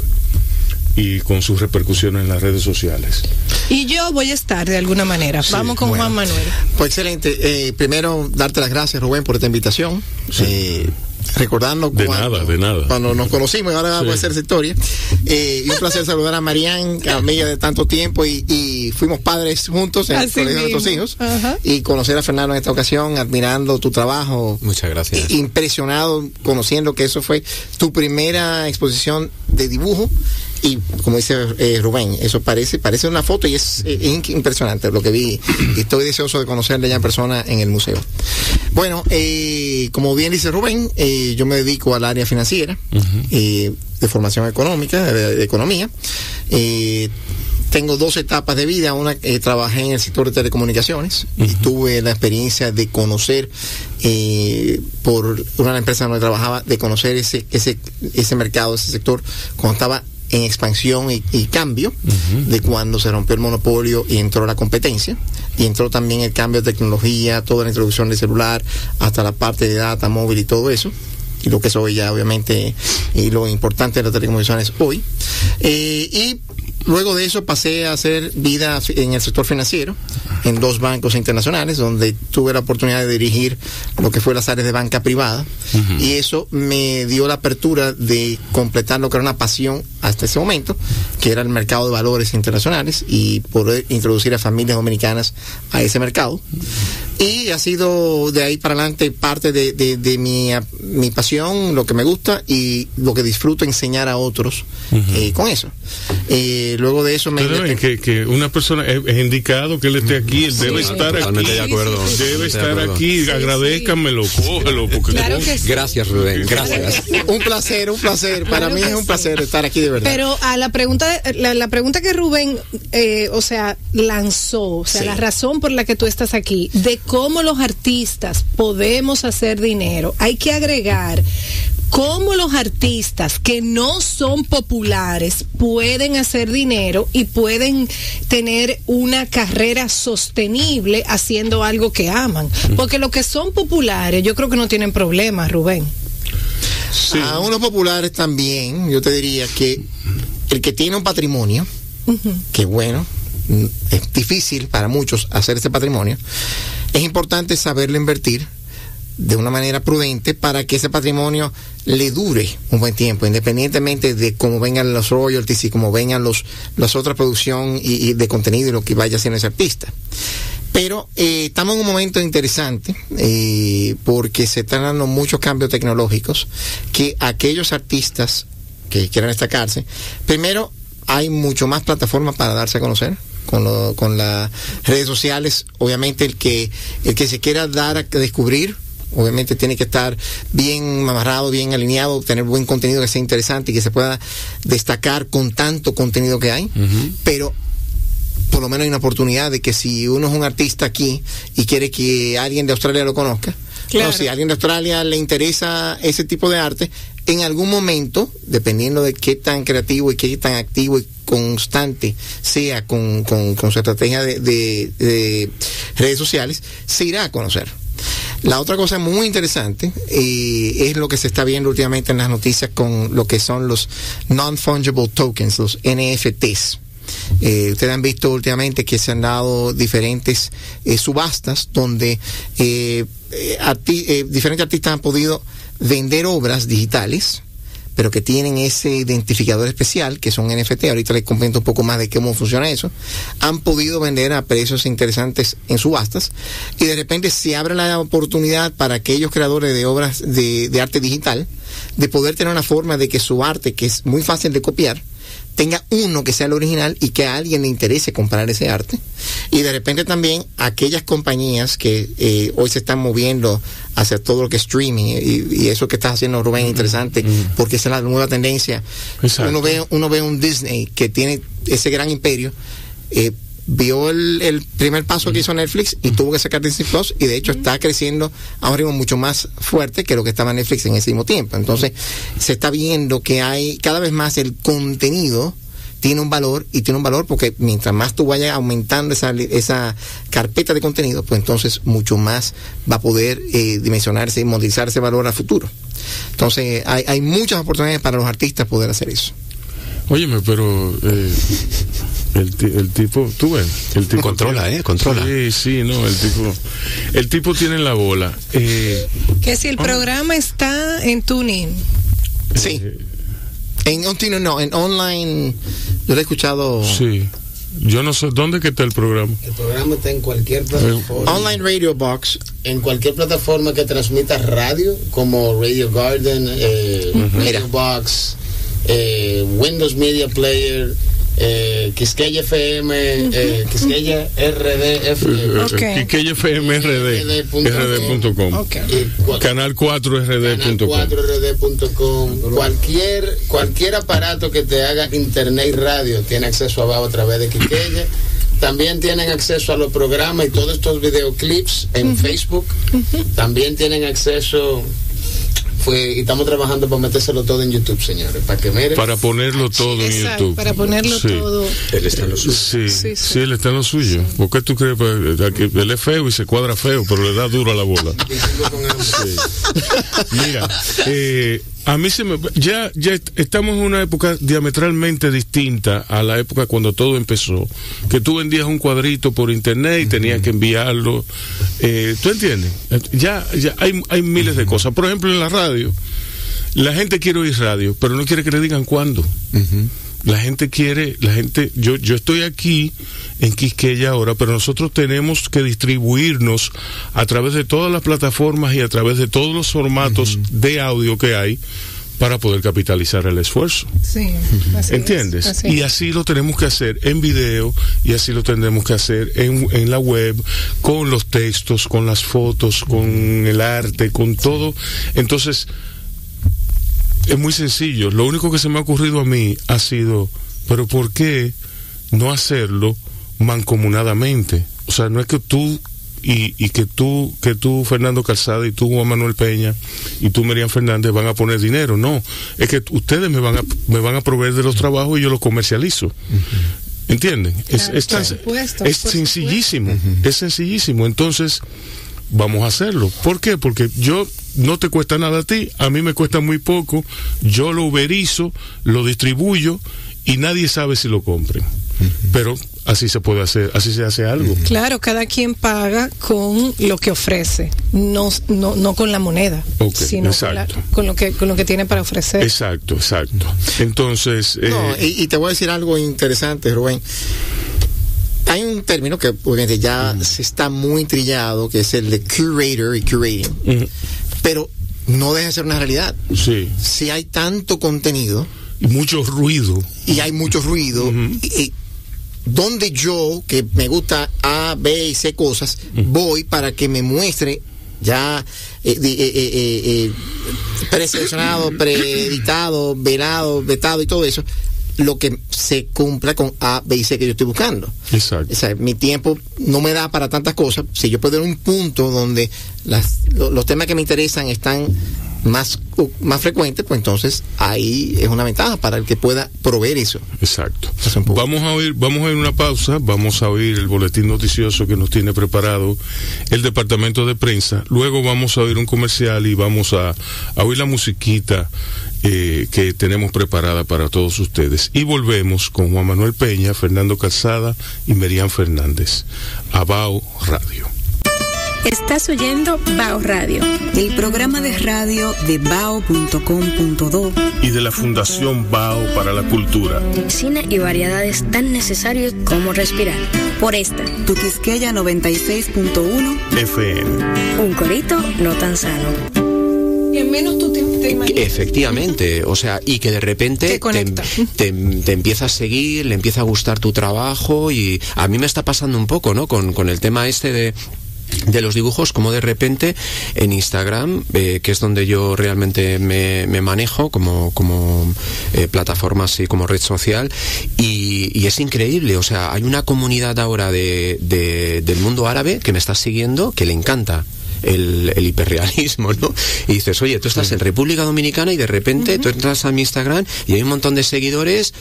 y con sus repercusiones en las redes sociales. Y yo voy a estar de alguna manera. Vamos con bueno. Juan Manuel. Pues excelente. Eh, primero, darte las gracias, Rubén, por esta invitación. Eh, recordando De cuando, nada, de nada. cuando nos conocimos y ahora Sí. vamos a hacer esa historia. Eh, y un placer saludar a Marianne, amiga de tanto tiempo, y, y fuimos padres juntos en el colegio de nuestros hijos. Ajá. Y conocer a Fernando en esta ocasión, admirando tu trabajo. Muchas gracias. Impresionado, conociendo que eso fue tu primera exposición de dibujo. Y como dice eh, Rubén, eso parece parece una foto y es, eh, es impresionante lo que vi. Y estoy deseoso de conocerle ya en persona en el museo. Bueno, eh, como bien dice Rubén, eh, yo me dedico al área financiera, de formación económica, de, de economía. Tengo dos etapas de vida. Una, eh, trabajé en el sector de telecomunicaciones y tuve la experiencia de conocer, eh, por una empresas donde trabajaba, de conocer ese, ese, ese mercado, ese sector, cuando estaba en expansión y, y cambio, de cuando se rompió el monopolio y entró la competencia, y entró también el cambio de tecnología, toda la introducción del celular, hasta la parte de data móvil y todo eso. Y lo que es hoy ya obviamente y lo importante de las telecomunicaciones hoy. Eh, y luego de eso pasé a hacer vida en el sector financiero en dos bancos internacionales donde tuve la oportunidad de dirigir lo que fue las áreas de banca privada. Y eso me dio la apertura de completar lo que era una pasión hasta ese momento que era el mercado de valores internacionales y poder introducir a familias dominicanas a ese mercado. Y ha sido de ahí para adelante parte de, de- de mi, mi pasión, lo que me gusta y lo que disfruto enseñar a otros eh, con eso. Eh, luego de eso me... Pero ven, que, que una persona es, es indicado que él esté aquí, él debe estar aquí. De acuerdo. Debe estar acuerdo. aquí, agradezcamelo, cógelo, porque Claro que sí. Gracias, Rubén. Gracias. un placer, un placer. Para Claro mí es un sí. placer estar aquí de verdad. Pero a la pregunta, la, la pregunta que Rubén, eh, o sea, lanzó, o sea, Sí. la razón por la que tú estás aquí, de cómo los artistas podemos hacer dinero, hay que agregar cómo los artistas que no son populares pueden hacer dinero y pueden tener una carrera sostenible haciendo algo que aman. Porque los que son populares, yo creo que no tienen problemas, Rubén. Sí. A unos populares también, yo te diría que el que tiene un patrimonio, que bueno, mm, es difícil para muchos hacer ese patrimonio, es importante saberlo invertir de una manera prudente para que ese patrimonio le dure un buen tiempo, independientemente de cómo vengan los royalties y cómo vengan los las otras producción y, de contenido y lo que vaya haciendo ese artista. Pero eh, estamos en un momento interesante eh, porque se están dando muchos cambios tecnológicos que aquellos artistas que quieran destacarse, primero hay mucho más plataformas para darse a conocer con, lo- con las redes sociales. Obviamente el que el que se quiera dar a descubrir Obviamente tiene que estar bien amarrado, bien alineado, tener buen contenido que sea interesante y que se pueda destacar con tanto contenido que hay. Pero por lo menos hay una oportunidad de que si uno es un artista aquí y quiere que alguien de Australia lo conozca, Claro. o si a alguien de Australia le interesa ese tipo de arte, en algún momento, dependiendo de qué tan creativo y qué tan activo y constante sea con, con- con su estrategia de, de- de redes sociales, se irá a conocer. La otra cosa muy interesante eh, es lo que se está viendo últimamente en las noticias con lo que son los non-fungible tokens, los NFTs. Eh, ustedes han visto últimamente que se han dado diferentes eh, subastas donde arti- diferentes artistas han podido vender obras digitales pero que tienen ese identificador especial, que son NFT, ahorita les comento un poco más de cómo funciona eso, han podido vender a precios interesantes en subastas y de repente se abre la oportunidad para aquellos creadores de obras de, de arte digital de poder tener una forma de que su arte, que es muy fácil de copiar, tenga uno que sea el original y que a alguien le interese comprar ese arte. Y de repente también aquellas compañías que eh, hoy se están moviendo hacia todo lo que es streaming y, y eso que estás haciendo Rubén es interesante porque esa es la nueva tendencia. Exacto. Uno ve, uno ve un Disney que tiene ese gran imperio. eh, vio el, el primer paso que hizo Netflix y tuvo que sacar Disney Plus y de hecho está creciendo a un ritmo mucho más fuerte que lo que estaba Netflix en ese mismo tiempo. Entonces se está viendo que hay cada vez más el contenido tiene un valor y tiene un valor porque mientras más tú vayas aumentando esa, esa carpeta de contenido, pues entonces mucho más va a poder eh, dimensionarse y monetizar ese valor a futuro. Entonces hay, hay muchas oportunidades para los artistas poder hacer eso. Óyeme, pero eh, el, ti- el tipo, tú ves, el tipo Controla, ¿eh? Controla. Sí, sí, no, el tipo, el tipo tiene la bola. Eh, Que si el programa está en TuneIn. Sí. En on- no, en online, yo lo he escuchado. sí, yo no sé dónde que está el programa. El programa está en cualquier plataforma. Online Radio Box. En cualquier plataforma que transmita radio, como Radio Garden, eh. Radio Box, eh, Windows Media Player, eh, Quisqueya FM, eh, Quisqueya RDF. Ok. Quiqueya FM RD, rd.com. Ok. y cua- Canal 4 rd.com. 4rd.com cualquier cualquier aparato que te haga internet y radio tiene acceso abajo a través de Quiqueya también tienen acceso a los programas y todos estos videoclips en Facebook también tienen acceso fue, y estamos trabajando para metérselo todo en YouTube señores para que miren Para ponerlo todo en Exacto, YouTube. para ponerlo Sí. todo. Él está en lo suyo. Sí, Sí, sí, sí. él está en lo suyo. ¿Por qué tú crees pues, que él es feo y se cuadra feo, pero le da duro a la bola? Sí. Mira, eh, a mí se me ya ya est- estamos en una época diametralmente distinta a la época cuando todo empezó, que tú vendías un cuadrito por internet y tenías que enviarlo. Eh, ¿Tú entiendes? Ya ya hay hay miles de cosas. Por ejemplo, en la radio, la gente quiere oír radio, pero no quiere que le digan cuándo. La gente quiere, la gente, yo, yo estoy aquí en Quisqueya ahora, pero nosotros tenemos que distribuirnos a través de todas las plataformas y a través de todos los formatos de audio que hay para poder capitalizar el esfuerzo. Sí. así es, ¿Entiendes? así y es. así lo tenemos que hacer en video y así lo tendremos que hacer en, en la web, con los textos, con las fotos, con el arte, con todo. Entonces, es muy sencillo. Lo único que se me ha ocurrido a mí ha sido, pero ¿por qué no hacerlo mancomunadamente? O sea, no es que tú y, y que tú, que tú, Fernando Calzada, y tú, Juan Manuel Peña, y tú, Miriam Fernández, van a poner dinero. No, es que ustedes me van a, me van a proveer de los trabajos y yo los comercializo. ¿Entienden? Es, Claro, es, tan- por supuesto, es sencillísimo, es sencillísimo. Entonces, vamos a hacerlo. ¿Por qué? Porque yo no te cuesta nada a ti, a mí me cuesta muy poco, yo lo uberizo, lo distribuyo y nadie sabe si lo compren. Pero así se puede hacer, así se hace algo. Claro, cada quien paga con lo que ofrece, no, no, no con la moneda, sino con, la- exacto. con lo que con lo que tiene para ofrecer. Exacto, exacto. Entonces, eh, No, y, y te voy a decir algo interesante, Rubén. Hay un término que obviamente ya se está muy trillado, que es el de curator y curating. Pero no deja de ser una realidad. sí, Si hay tanto contenido y mucho ruido. y hay mucho ruido, y- y donde yo, que me gusta A, B y C cosas, voy para que me muestre ya eh, eh, eh, eh, eh, preseleccionado, preeditado, velado, vetado y todo eso, lo que se cumpla con A, B y C que yo estoy buscando. Exacto. O sea, mi tiempo no me da para tantas cosas. Si yo puedo ir a un punto donde las, lo- los temas que me interesan están más, más frecuentes, pues entonces ahí es una ventaja para el que pueda proveer eso. Exacto. Vamos a oír, vamos a ir una pausa, vamos a oír el boletín noticioso que nos tiene preparado el departamento de prensa. Luego vamos a oír un comercial y vamos a, a oír la musiquita eh, que tenemos preparada para todos ustedes. Y volvemos con Juan Manuel Peña, Fernando Calzada y Merian Fernández. Abao Radio. Estás oyendo Bao Radio. El programa de radio de bao.com.do Y de la Fundación Bao para la Cultura. Cine y variedades tan necesarios como respirar. Por esta, Tu Quisqueya 96.1 FM. un corito no tan sano. Y en menos tú te, te imaginas. Efectivamente, o sea, y que de repente Te te, conecta. te, te empieza a seguir, le empieza a gustar tu trabajo y a mí me está pasando un poco, ¿no? Con, con el tema este de de los dibujos, como de repente en Instagram, eh, que es donde yo realmente me, me manejo como, como eh, plataforma así como red social, y, y es increíble, o sea, hay una comunidad ahora de, de- del mundo árabe que me está siguiendo que le encanta. El, el hiperrealismo, ¿no? Y dices, oye, tú estás en República Dominicana y de repente tú entras a mi Instagram y hay un montón de seguidores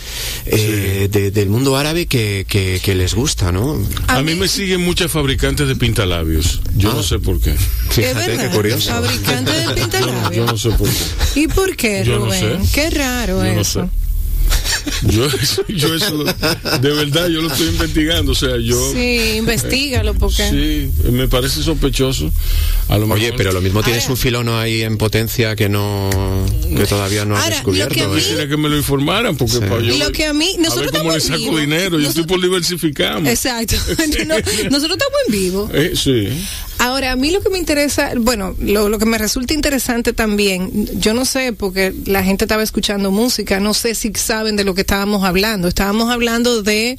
eh, de- del mundo árabe que, que, que les gusta, ¿no? A mí me siguen muchas fabricantes de pintalabios. Yo Ah. no sé por qué. Fíjate qué curioso. Fabricante de Yo pintalabios. no sé por qué. ¿Y por qué, Yo no Rubén? sé. Qué raro Yo no sé. Yo, eso- yo eso, lo- de verdad, yo lo estoy investigando. O sea, yo. Sí, investigalo porque. Sí, me parece sospechoso. A lo Oye, mejor- pero lo mismo tienes Ahora- un filono ahí en potencia que no que todavía no has Ahora, lo descubierto. que a mí- ¿eh? Quisiera que me lo informaran, porque Sí. para yo. Lo que a mí- a nosotros ver cómo le estamos saco dinero. Yo estoy por diversificamos. Exacto. No, nosotros estamos en vivo. Eh, sí. Ahora, a mí lo que me interesa, bueno, lo, lo que me resulta interesante también, yo no sé, porque la gente estaba escuchando música, no sé si saben de lo que estábamos hablando. Estábamos hablando de,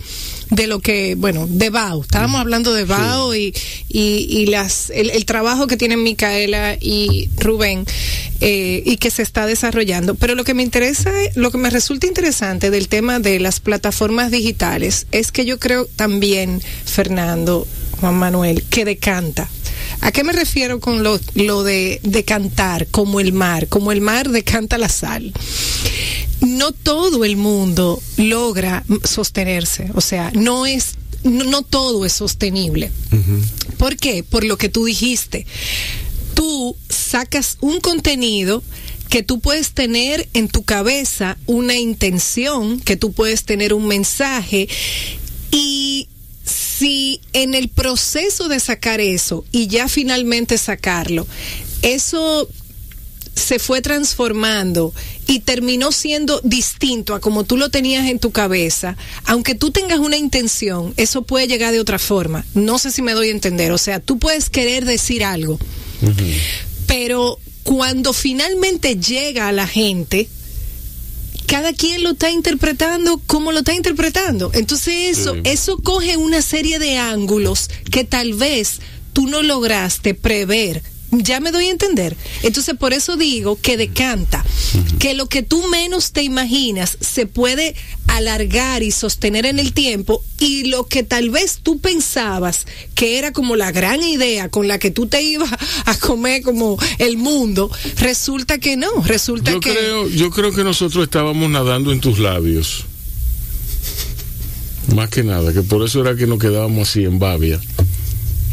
de lo que, bueno, de Bao. Estábamos hablando de Bao y, y, y las, el, el trabajo que tienen Micaela y Rubén eh, y que se está desarrollando. Pero lo que me interesa, lo que me resulta interesante del tema de las plataformas digitales es que yo creo también, Fernando, Juan Manuel, que decanta. ¿A qué me refiero con lo, lo de, de cantar, como el mar, como el mar decanta la sal? No todo el mundo logra sostenerse, o sea, no es, no, no todo es sostenible. ¿Por qué? Por lo que tú dijiste. Tú sacas un contenido que tú puedes tener en tu cabeza una intención, que tú puedes tener un mensaje y si en el proceso de sacar eso y ya finalmente sacarlo, eso se fue transformando y terminó siendo distinto a como tú lo tenías en tu cabeza, aunque tú tengas una intención, eso puede llegar de otra forma. No sé si me doy a entender. O sea, tú puedes querer decir algo, pero cuando finalmente llega a la gente, cada quien lo está interpretando como lo está interpretando. Entonces eso, eso coge una serie de ángulos que tal vez tú no lograste prever. Ya me doy a entender. Entonces por eso digo que decanta, que lo que tú menos te imaginas se puede alargar y sostener en el tiempo y lo que tal vez tú pensabas que era como la gran idea con la que tú te ibas a comer como el mundo, resulta que no, resulta Yo que... creo, yo creo que nosotros estábamos nadando en tus labios. Más que nada, que por eso era que nos quedábamos así en babia.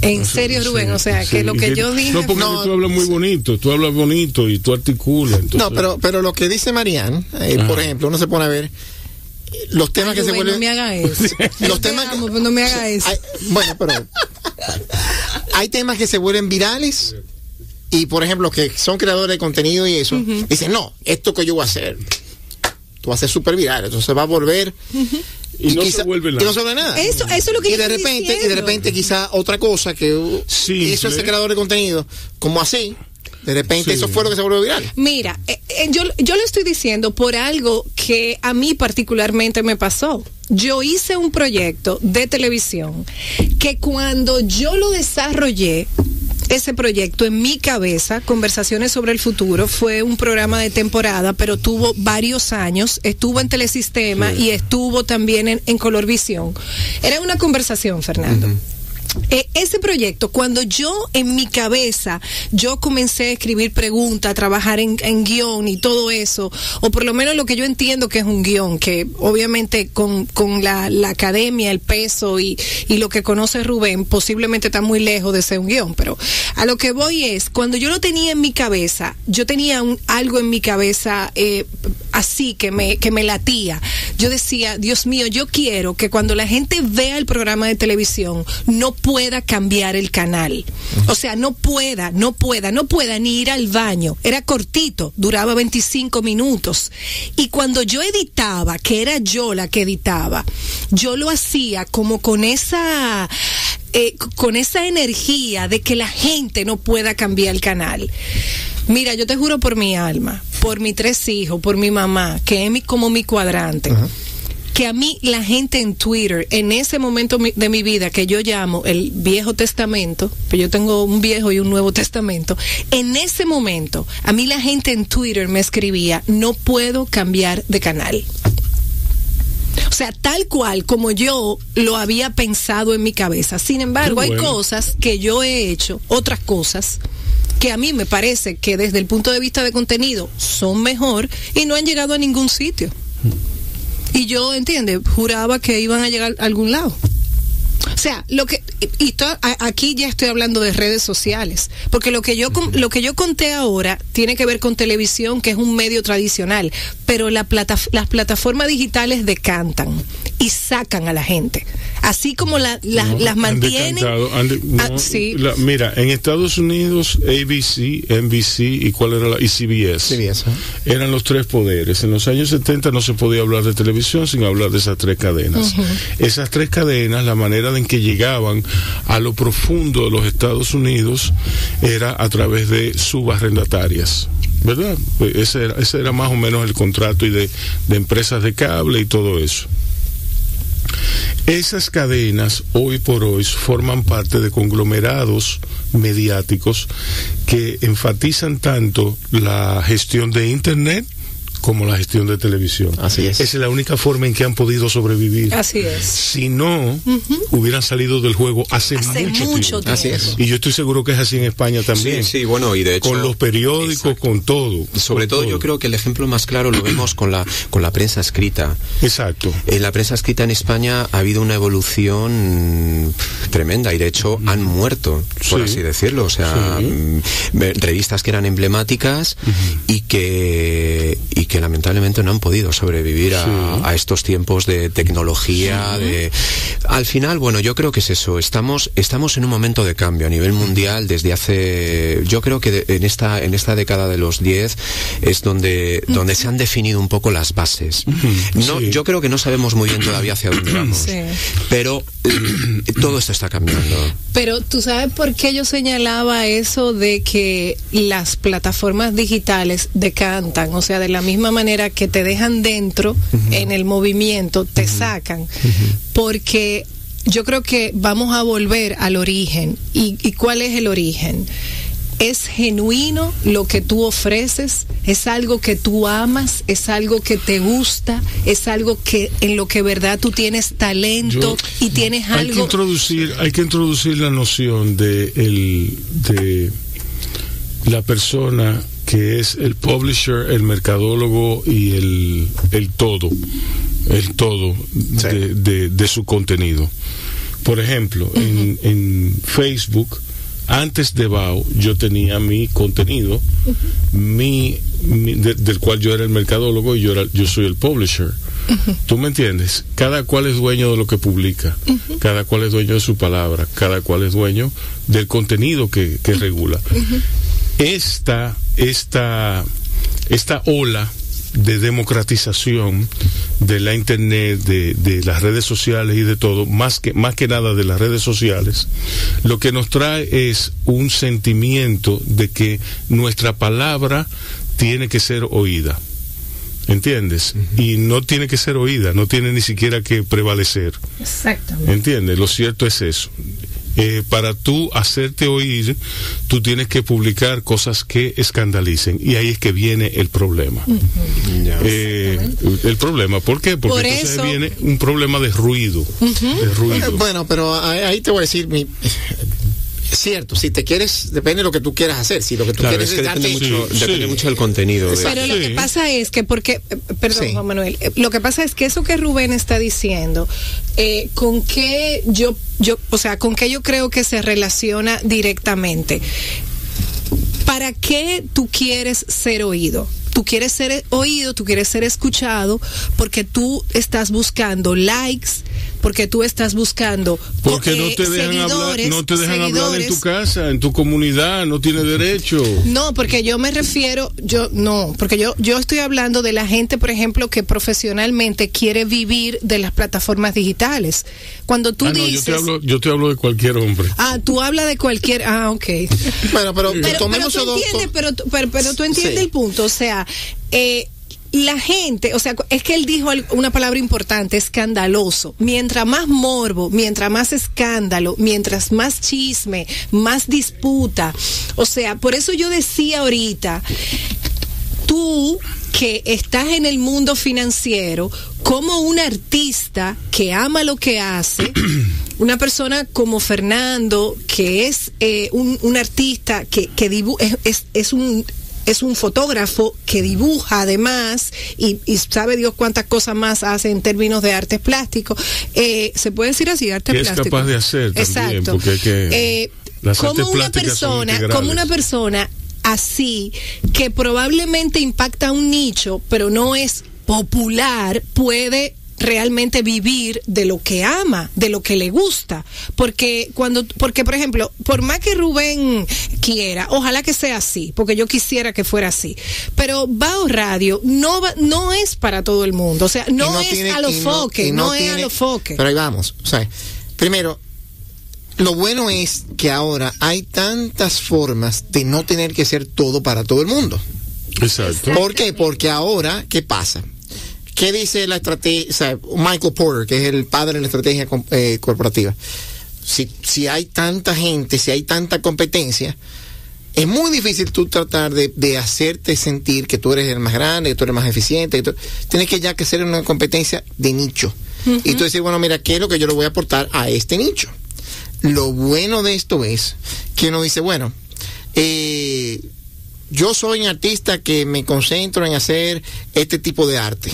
En serio, Rubén, Sí, o sea, que lo que yo dije... No, porque No. tú hablas muy bonito, tú hablas bonito y tú articulas. entonces- No, pero, pero lo que dice Marianne, eh, por ejemplo, uno se pone a ver los temas Ay, que se vuelven. no me haga eso. Los te temas que- amo, pero no me haga eso. Hay- bueno, pero hay temas que se vuelven virales y, por ejemplo, que son creadores de contenido y eso, dicen, no, esto que yo voy a hacer, tú vas a ser súper viral, entonces va a volver. Y no se vuelve y nada. no se vuelve nada. Eso- eso es lo que y yo de estoy repente, y de diciendo. repente quizá otra cosa que uh, Simple. hizo ese creador de contenido, como así, de repente Sí. eso fue lo que se volvió viral. Mira, eh, eh, yo, yo le estoy diciendo por algo que a mí particularmente me pasó. Yo hice un proyecto de televisión que cuando yo lo desarrollé, ese proyecto en mi cabeza, Conversaciones sobre el Futuro, fue un programa de temporada, pero tuvo varios años, estuvo en Telesistema y estuvo también en, en Colorvisión. Era una conversación, Fernando. Eh, ese proyecto, cuando yo en mi cabeza, yo comencé a escribir preguntas, a trabajar en, en, guion y todo eso, o por lo menos lo que yo entiendo que es un guion, que obviamente con, con la, la, academia, el peso y, y, lo que conoce Rubén, posiblemente está muy lejos de ser un guion, pero a lo que voy es, cuando yo lo tenía en mi cabeza, yo tenía un, algo en mi cabeza eh, así que me, que me latía. Yo decía, Dios mío, yo quiero que cuando la gente vea el programa de televisión, no pueda cambiar el canal. O sea, no pueda, no pueda, no pueda ni ir al baño. Era cortito, duraba 25 minutos. Y cuando yo editaba, que era yo la que editaba, yo lo hacía como con esa... Eh, con esa energía de que la gente no pueda cambiar el canal. Mira, yo te juro por mi alma, por mis tres hijos, por mi mamá, que es mi, como mi cuadrante. Que a mí la gente en Twitter, en ese momento de mi vida que yo llamo el Viejo Testamento, pues yo tengo un Viejo y un Nuevo Testamento, en ese momento a mí la gente en Twitter me escribía, no puedo cambiar de canal. O sea, tal cual como yo lo había pensado en mi cabeza. Sin embargo, bueno. hay cosas que yo he hecho, otras cosas que a mí me parece que desde el punto de vista de contenido son mejor y no han llegado a ningún sitio. Y yo, entiende, juraba que iban a llegar a algún lado. O sea, lo que y aquí ya estoy hablando de redes sociales, porque lo que yo lo que yo conté ahora tiene que ver con televisión, que es un medio tradicional, pero la plata, las plataformas digitales decantan y sacan a la gente, así como la, la, no, las mantienen. Han de, no, ah, sí. la, mira, en Estados Unidos ABC, NBC y cuál era la y CBS, CBS ¿eh? eran los tres poderes. En los años 70 no se podía hablar de televisión sin hablar de esas tres cadenas. Uh -huh. Esas tres cadenas, la manera en que llegaban a lo profundo de los Estados Unidos era a través de subarrendatarias. ¿Verdad? Ese era, ese era más o menos el contrato y de, de empresas de cable y todo eso. Esas cadenas hoy por hoy forman parte de conglomerados mediáticos que enfatizan tanto la gestión de Internet como la gestión de televisión. Así es. Esa es la única forma en que han podido sobrevivir. Así es. Si no, uh -huh. hubieran salido del juego hace, hace mucho, mucho, tiempo. tiempo. Así es. Y yo estoy seguro que es así en España también. Sí, sí bueno, y de hecho. Con los periódicos, exacto. con todo. Sobre con todo, todo, yo creo que el ejemplo más claro lo vemos con la, con la prensa escrita. Exacto. En la prensa escrita en España ha habido una evolución tremenda y de hecho han muerto, por sí. así decirlo. O sea, sí. revistas que eran emblemáticas uh -huh. y que, y que lamentablemente no han podido sobrevivir a, sí. a estos tiempos de tecnología, sí. de al final, bueno, yo creo que es eso, estamos estamos en un momento de cambio a nivel mundial desde hace yo creo que de, en esta en esta década de los 10 es donde donde se han definido un poco las bases. No yo creo que no sabemos muy bien todavía hacia dónde vamos. Pero todo esto está cambiando. Pero tú sabes por qué yo señalaba eso de que las plataformas digitales decantan, o sea, de la misma manera que te dejan dentro uh -huh. en el movimiento, te uh -huh. sacan, uh -huh. porque yo creo que vamos a volver al origen. ¿Y, ¿Y cuál es el origen? es genuino lo que tú ofreces, es algo que tú amas, es algo que te gusta, es algo que en lo que verdad tú tienes talento Yo, y tienes hay algo. Que introducir, hay que introducir la noción de el de la persona que es el publisher, el mercadólogo y el, el todo, el todo sí. de, de, de, su contenido. Por ejemplo, uh -huh. en, en Facebook antes de BAO yo tenía mi contenido, uh -huh. mi, mi de, del cual yo era el mercadólogo y yo, era, yo soy el publisher. Uh -huh. ¿Tú me entiendes? Cada cual es dueño de lo que publica, uh -huh. cada cual es dueño de su palabra, cada cual es dueño del contenido que, que regula. Esta, esta, esta ola de democratización de la internet, de, de, las redes sociales y de todo, más que, más que nada de las redes sociales, lo que nos trae es un sentimiento de que nuestra palabra tiene que ser oída. ¿Entiendes? Uh -huh. Y no tiene que ser oída, no tiene ni siquiera que prevalecer. Exactamente. ¿Entiendes? Lo cierto es eso. Eh, para tú hacerte oír, tú tienes que publicar cosas que escandalicen. Y ahí es que viene el problema. Eh, el problema, ¿por qué? Porque Por entonces eso- viene un problema de ruido. de ruido. Bueno, pero ahí ahí te voy a decir mi cierto, si te quieres, depende de lo que tú quieras hacer. Si lo que tú Claro, quieres es que depende darte- mucho, Sí, depende sí. mucho del contenido. de- Pero lo que pasa es que, porque, eh, perdón, Sí. Juan Manuel, eh, lo que pasa es que eso que Rubén está diciendo, eh, con qué yo, yo, o sea, con qué yo creo que se relaciona directamente. ¿Para qué tú quieres ser oído? Tú quieres ser oído, tú quieres ser escuchado, porque tú estás buscando likes, porque tú estás buscando Porque no eh, te dejan hablar, no te dejan hablar en tu casa, en tu comunidad, no tienes derecho. No, porque yo me refiero, yo no, porque yo yo estoy hablando de la gente, por ejemplo, que profesionalmente quiere vivir de las plataformas digitales. Cuando tú Ah, no, yo dices, te hablo, yo te hablo de cualquier hombre. ah, tú hablas de cualquier, ah, ok. Bueno, pero, Pero, pero tomemos tú entiendes, pero, pero, pero tú entiendes Sí. el punto, o sea, eh, la gente, o sea, es que él dijo una palabra importante, escandaloso. Mientras más morbo, mientras más escándalo, mientras más chisme, más disputa. O sea, por eso yo decía ahorita, tú que estás en el mundo financiero, como un artista que ama lo que hace, una persona como Fernando, que es eh, un, artista que, dibu- es un es un fotógrafo que dibuja además y, y sabe Dios cuántas cosas más hace en términos de artes plásticos. Eh, Se puede decir así, arte Que es capaz de hacer también, Exacto. porque que- Eh, las artes como una plásticas son persona, como una persona así que probablemente impacta a un nicho, pero no es popular, puede realmente vivir de lo que ama, de lo que le gusta, porque cuando porque por ejemplo, por más que Rubén quiera, ojalá que sea así, porque yo quisiera que fuera así, pero Bao Radio no va- no es para todo el mundo, o sea, no, es tiene- a los foques, no, es a los foques. Pero ahí vamos. O sea, primero, lo bueno es que ahora hay tantas formas de no tener que ser todo para todo el mundo. Exacto. ¿Por qué? Porque ahora, ¿qué pasa? ¿Qué dice la estrategia? O sea, Michael Porter, que es el padre de la estrategia eh, corporativa. Si, si hay tanta gente, si hay tanta competencia, es muy difícil tú tratar de, de hacerte sentir que tú eres el más grande, que tú eres más eficiente. Que tú- tienes que ya que ser una competencia de nicho. Y tú decir, bueno, mira, ¿qué es lo que yo le voy a aportar a este nicho? Lo bueno de esto es que uno dice, bueno, eh, yo soy un artista que me concentro en hacer este tipo de arte.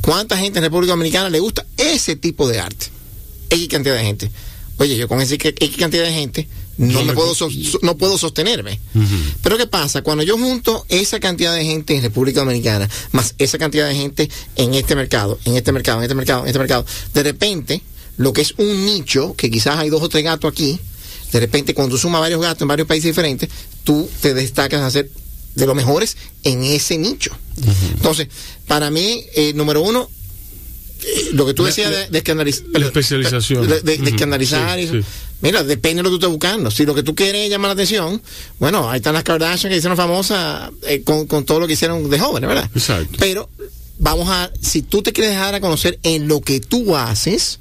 ¿Cuánta gente en República Dominicana le gusta ese tipo de arte? X cantidad de gente. Oye, yo con ese que- X cantidad de gente no, No me puedo co- so- so- no puedo sostenerme. Pero ¿qué pasa? Cuando yo junto esa cantidad de gente en República Dominicana, más esa cantidad de gente en este mercado, en este mercado, en este mercado, en este mercado, de repente, lo que es un nicho, que quizás hay dos o tres gatos aquí, de repente cuando tú sumas varios gatos en varios países diferentes, tú te destacas a ser de los mejores en ese nicho. Entonces, para mí, eh, número uno, eh, lo que tú decías de, de escandaliz- la especialización. de, de- de Ujú, escandalizar sí, y sí. Mira, depende de lo que tú estés buscando. Si lo que tú quieres es llamar la atención, bueno, ahí están las Kardashian que hicieron famosas eh, con, con todo lo que hicieron de jóvenes, ¿verdad? Exacto. Pero vamos a, si tú te quieres dejar a conocer en lo que tú haces,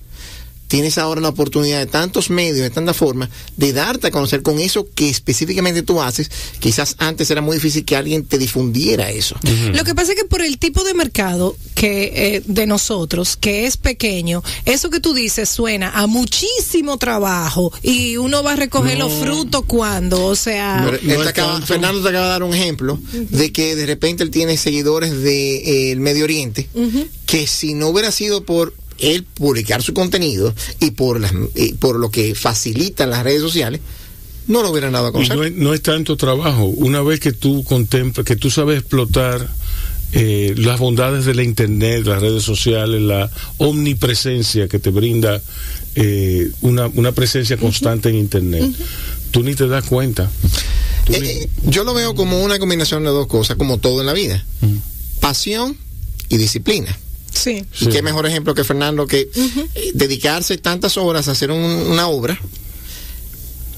tienes ahora la oportunidad de tantos medios, de tantas formas, de darte a conocer con eso que específicamente tú haces. Quizás antes era muy difícil que alguien te difundiera eso. Lo que pasa es que por el tipo de mercado que eh, de nosotros, que es pequeño, eso que tú dices suena a muchísimo trabajo y uno va a recoger los frutos cuando, o sea, no te acaba-. Fernando te acaba de dar un ejemplo de que de repente él tiene seguidores del de, eh, el Medio Oriente que si no hubiera sido por él publicar su contenido y por las y por lo que facilitan las redes sociales no lo hubieran dado a Y conocer. no es, no es tanto trabajo. Una vez que tú contemplas, que tú sabes explotar eh, las bondades de la internet, las redes sociales, la omnipresencia que te brinda eh, una, una presencia constante en internet, tú ni te das cuenta. Eh, ni- eh, yo lo veo como una combinación de dos cosas como todo en la vida. Pasión y disciplina sí. y Sí. qué mejor ejemplo que Fernando que eh, dedicarse tantas horas a hacer un- una obra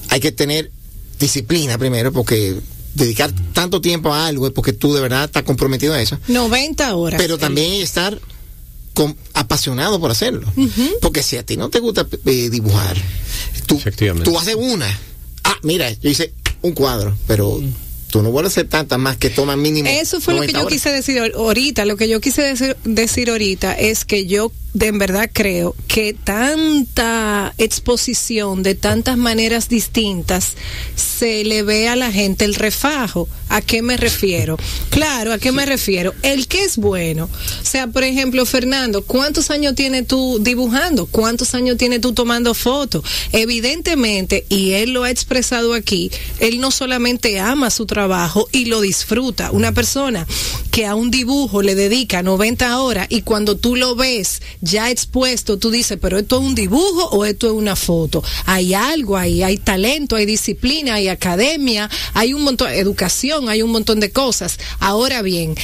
hay que tener disciplina primero porque dedicar tanto tiempo a algo es porque tú de verdad estás comprometido a eso 90 horas. pero también estar con- apasionado por hacerlo. Porque si a ti no te gusta eh, dibujar, tú, Efectivamente. tú haces una. Ah, mira, yo hice un cuadro, pero tú no vuelves a hacer tantas más que toman mínimo. Eso fue lo que 90 yo horas. quise decir ahor- ahorita. Lo que yo quise decir, decir ahorita es que yo de en verdad creo que tanta exposición de tantas maneras distintas se le ve a la gente el refajo. ¿A qué me refiero? Claro, ¿a qué me refiero? El que es bueno. O sea, por ejemplo, Fernando, ¿cuántos años tienes tú dibujando? ¿Cuántos años tienes tú tomando fotos? Evidentemente, y él lo ha expresado aquí, él no solamente ama su trabajo y lo disfruta. Una persona que a un dibujo le dedica 90 horas y cuando tú lo ves ya expuesto, tú dices, pero esto es un dibujo o esto es una foto. Hay algo ahí, hay talento, hay disciplina, hay academia, hay un montón, educación, hay un montón de cosas. Ahora bien,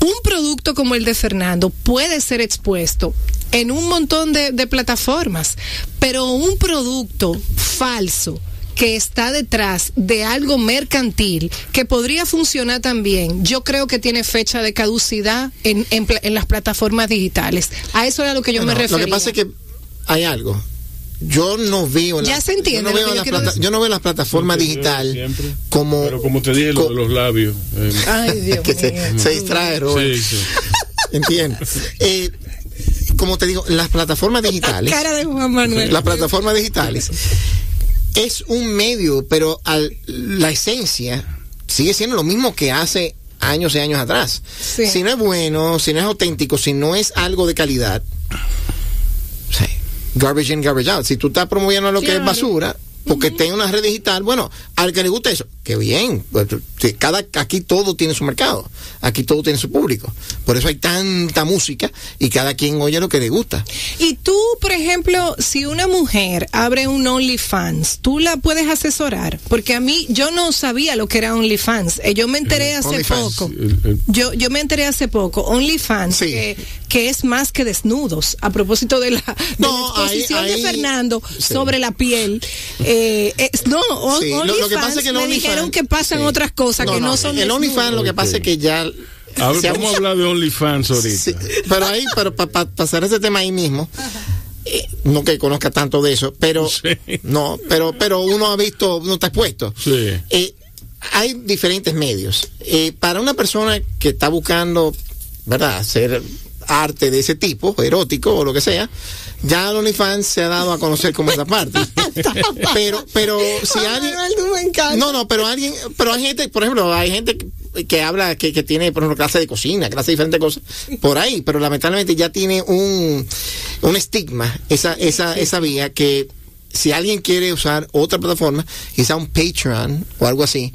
un producto como el de Fernando puede ser expuesto en un montón de, de plataformas, pero un producto falso que está detrás de algo mercantil que podría funcionar también, yo creo que tiene fecha de caducidad en, en las plataformas digitales. A eso era lo que yo Bueno, me refería. Lo que pasa es que hay algo. Yo no veo Ya la- se entiende Yo no veo, yo la plata- yo no veo las plataformas digital siempre. como Pero como te dije, lo co- de los labios. eh, Ay, Dios que se, mío. se distrae, Robert. sí, sí. Entiendo. Eh, como te digo, las plataformas digitales. Cara de Juan Manuel. las plataformas digitales es un medio, pero al- la esencia sigue siendo lo mismo que hace años y años atrás. Sí. Si no es bueno, si no es auténtico, si no es algo de calidad, garbage in, garbage out. Si tú estás promoviendo lo que es basura, porque tenga una red digital, bueno, al que le guste eso, qué bien. Pues, Cada, aquí todo tiene su mercado, aquí todo tiene su público. Por eso hay tanta música y cada quien oye lo que le gusta. Y tú, por ejemplo, si una mujer abre un OnlyFans, ¿tú la puedes asesorar? Porque a mí, yo no sabía lo que era OnlyFans. Eh, Yo me enteré hace OnlyFans. poco. Yo, yo me enteré hace poco. OnlyFans, Sí. que, que es más que desnudos. A propósito de la, de No, la exposición de Fernando sí. sobre la piel. Eh, es- no, on- Sí, lo- lo que OnlyFans pasa es que el me OnlyFans- dijeron que pasan sí. otras cosas que no, son El OnlyFans lo que pasa es que ya... A ver, vamos a hablar de OnlyFans ahorita. Sí, pero ahí, pero para pasar ese tema ahí mismo, eh, no que conozca tanto de eso, pero Sí. no, pero pero uno ha visto, uno está expuesto. Sí. Eh, hay diferentes medios. Eh, para una persona que está buscando, ¿verdad?, hacer arte de ese tipo, erótico o lo que sea, ya el OnlyFans se ha dado a conocer como esa parte. pero, pero si alguien... No, no, pero alguien, pero hay gente, por ejemplo, hay gente que, que habla, que, que tiene, por ejemplo, clase de cocina, clase de diferentes cosas, por ahí, pero lamentablemente ya tiene un, un estigma, esa, esa, esa vía que si alguien quiere usar otra plataforma, quizá un Patreon o algo así,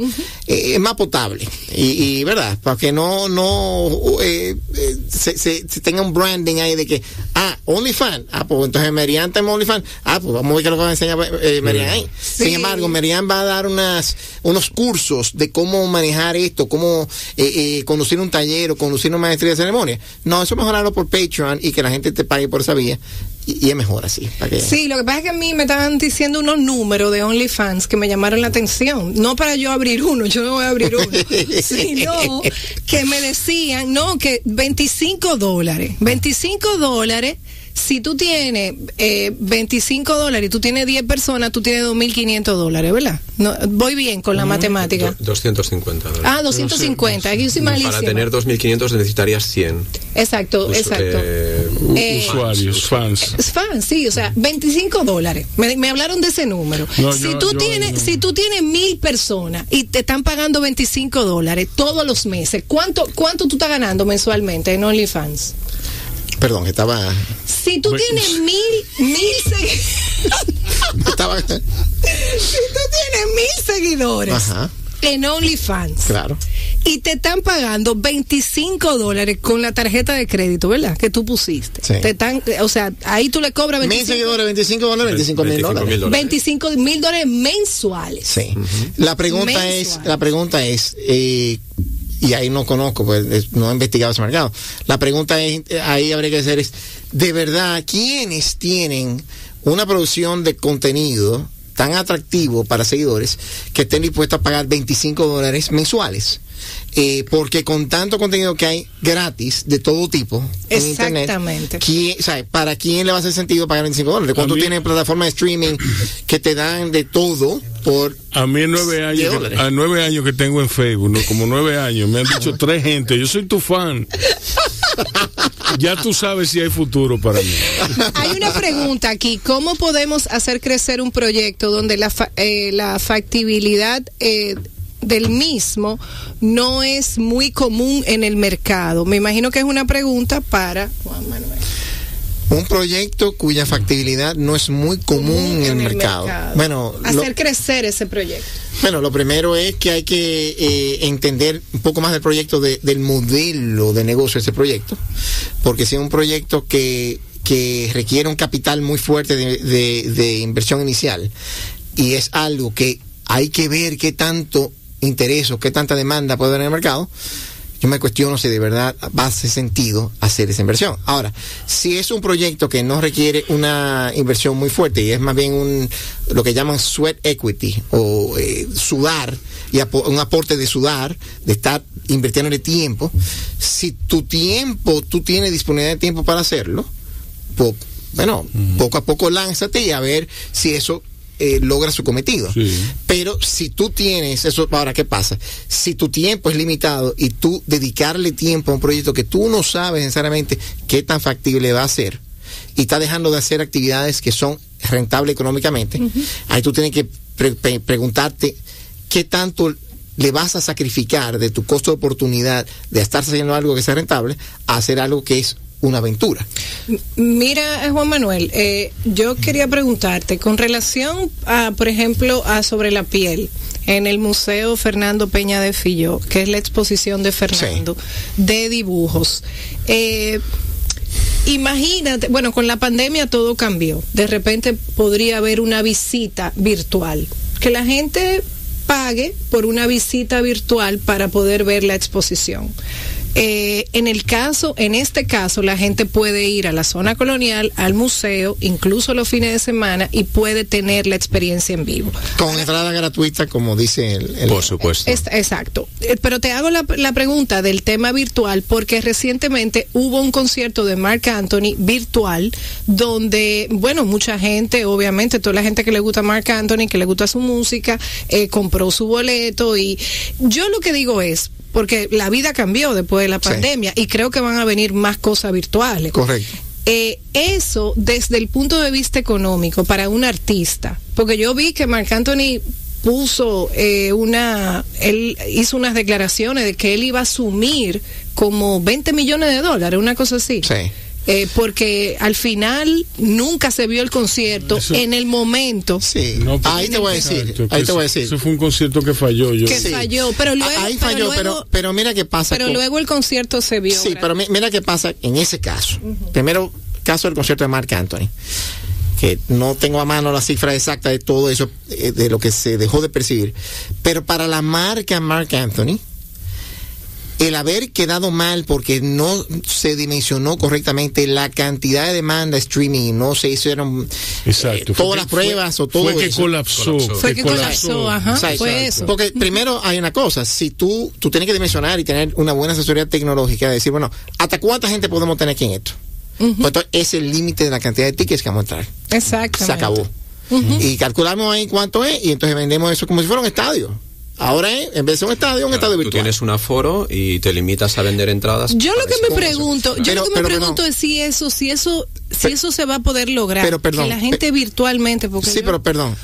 eh, es más potable. Y, y, verdad, para que no, no eh, eh, se, se- se tenga un branding ahí de que, ah, OnlyFans, ah, pues entonces Merian tenemos OnlyFans, ah, pues vamos a ver qué es lo que va a enseñar eh, Merian ahí. Sí. Sin embargo, Merian va a dar unas, unos cursos de cómo manejar esto, cómo eh, eh, conducir un taller o conducir una maestría de ceremonia. No, eso mejorarlo por Patreon y que la gente te pague por esa vía. Y, y es mejor así. Para que, Sí, lo que pasa es que a mí me estaban diciendo unos números de OnlyFans que me llamaron la atención. No para yo abrir uno, yo no voy a abrir uno. sino que me decían, no, que 25 dólares. 25 dólares. Si tú tienes eh, 25 dólares y tú tienes 10 personas, tú tienes 2.500 dólares, ¿verdad? No, voy bien con la matemática. Do- 250 dólares. Ah, 250. Aquí yo soy malísima. Para tener 2.500 necesitarías 100. Exacto, Us- exacto. eh, Eh, Usuarios, fans. Es fan, sí, o sea, 25 dólares. Me, me hablaron de ese número. No, si, yo- tú yo- tienes, no. si tú tienes mil personas y te están pagando 25 dólares todos los meses, ¿cuánto, ¿cuánto tú estás ganando mensualmente en OnlyFans? Perdón, estaba. Si tú Bueno. tienes mil, mil seguidores, estaba si tú tienes mil seguidores Ajá, en OnlyFans claro. y te están pagando 25 dólares con la tarjeta de crédito, ¿verdad? Que tú pusiste. Sí. Te están, o sea, ahí tú le cobras Mil 25 seguidores, 25 dólares, 25 mil 25 dólares. dólares. 25 mil dólares mensuales. Sí. La pregunta es, la pregunta es, eh, y ahí no conozco, pues es- no he investigado ese mercado. La pregunta es, ahí habría que hacer es, de verdad, ¿quiénes tienen una producción de contenido tan atractivo para seguidores que estén dispuestos a pagar 25 dólares mensuales. Eh, porque con tanto contenido que hay gratis de todo tipo en internet, Exactamente. ¿quién- o sea, ¿para quién le va a hacer sentido pagar 25 dólares? Cuando tienes plataformas de streaming que te dan de todo por A mí nueve años, que- a nueve años que tengo en Facebook, ¿no? como nueve años, me han dicho tres gente, yo soy tu fan. ya tú sabes si hay futuro para mí. Hay una pregunta aquí, ¿cómo podemos hacer crecer un proyecto donde la, fa- eh, la factibilidad eh, del mismo no es muy común en el mercado? Me imagino que es una pregunta para Juan Manuel. Un proyecto cuya factibilidad no es muy común en, el, mercado. Bueno, lo- hacer crecer ese proyecto. Bueno, lo primero es que hay que eh, entender un poco más del proyecto, de- del modelo de negocio de ese proyecto, porque si es un proyecto que, que requiere un capital muy fuerte de, de- de inversión inicial y es algo que hay que ver qué tanto interés o qué tanta demanda puede haber en el mercado, yo me cuestiono si de verdad va a hacer sentido hacer esa inversión. Ahora, si es un proyecto que no requiere una inversión muy fuerte y es más bien un lo que llaman sweat equity o eh, sudar y un aporte de sudar, de estar invirtiendo tiempo, si tu tiempo, tú tienes disponibilidad de tiempo para hacerlo, po- bueno, poco a poco lánzate y a ver si eso eh, logra su cometido. Sí. Pero si tú tienes eso, ahora, ¿qué pasa? Si tu tiempo es limitado y tú dedicarle tiempo a un proyecto que tú no sabes necesariamente qué tan factible va a ser y estás dejando de hacer actividades que son rentables económicamente, ahí tú tienes que pre- pre- preguntarte qué tanto le vas a sacrificar de tu costo de oportunidad de estar haciendo algo que sea rentable a hacer algo que es una aventura. Mira, eh, Juan Manuel, eh, yo quería preguntarte con relación a, por ejemplo, a sobre la piel en el Museo Fernando Peña de Filló, que es la exposición de Fernando de dibujos. Eh, imagínate, bueno, con la pandemia todo cambió. De repente podría haber una visita virtual, que la gente pague por una visita virtual para poder ver la exposición. Eh, en el caso, en este caso, la gente puede ir a la zona colonial, al museo, incluso los fines de semana, y puede tener la experiencia en vivo. Con entrada gratuita, como dice el... el- Por supuesto. Es- exacto. Eh, Pero te hago la, la pregunta del tema virtual porque recientemente hubo un concierto de Mark Anthony virtual donde, bueno, mucha gente, obviamente, toda la gente que le gusta Mark Anthony, que le gusta su música, eh, compró su boleto y yo lo que digo es, porque la vida cambió después de la Sí. pandemia y creo que van a venir más cosas virtuales. Correcto. Eh, eso desde el punto de vista económico para un artista, porque yo vi que Marc Anthony puso eh, una, él hizo unas declaraciones de que él iba a asumir como 20 millones de dólares, una cosa así. Sí. Eh, porque al final nunca se vio el concierto Eso- en el momento Sí. No, ahí te voy a decir. exacto, Ahí te voy a decir. Ese fue un concierto que falló. Yo, que Sí. falló, pero luego, Ahí pero falló, luego- pero, pero mira qué pasa. pero con- luego el concierto se vio. Sí, pero mi- mira qué pasa en ese caso. Primero, caso del concierto de Mark Anthony. Que no tengo a mano la cifra exacta de todo eso, eh, de lo que se dejó de percibir. Pero para la marca Mark Anthony, el haber quedado mal porque no se dimensionó correctamente la cantidad de demanda streaming, no se hicieron Exacto. eh, todas las pruebas o todo Fue que eso. colapsó. Colapsó. Fue que colapsó, ajá, Exacto. fue eso. Porque primero hay una cosa, si tú, tú tienes que dimensionar y tener una buena asesoría tecnológica, decir, bueno, ¿hasta cuánta gente podemos tener aquí en esto? Pues entonces, es el límite de la cantidad de tickets que vamos a entrar. Exactamente. Se acabó. Y calculamos ahí cuánto es y entonces vendemos eso como si fuera un estadio. Ahora es, en vez de ser un estadio, un estadio Tú virtual. tienes un aforo y te limitas a vender entradas. Yo lo que me pregunto, yo Pero- lo que me pero, pregunto es si eso, si eso, si eso se va a poder lograr. Pero, perdón, que la gente virtualmente, porque Sí, yo- pero perdón.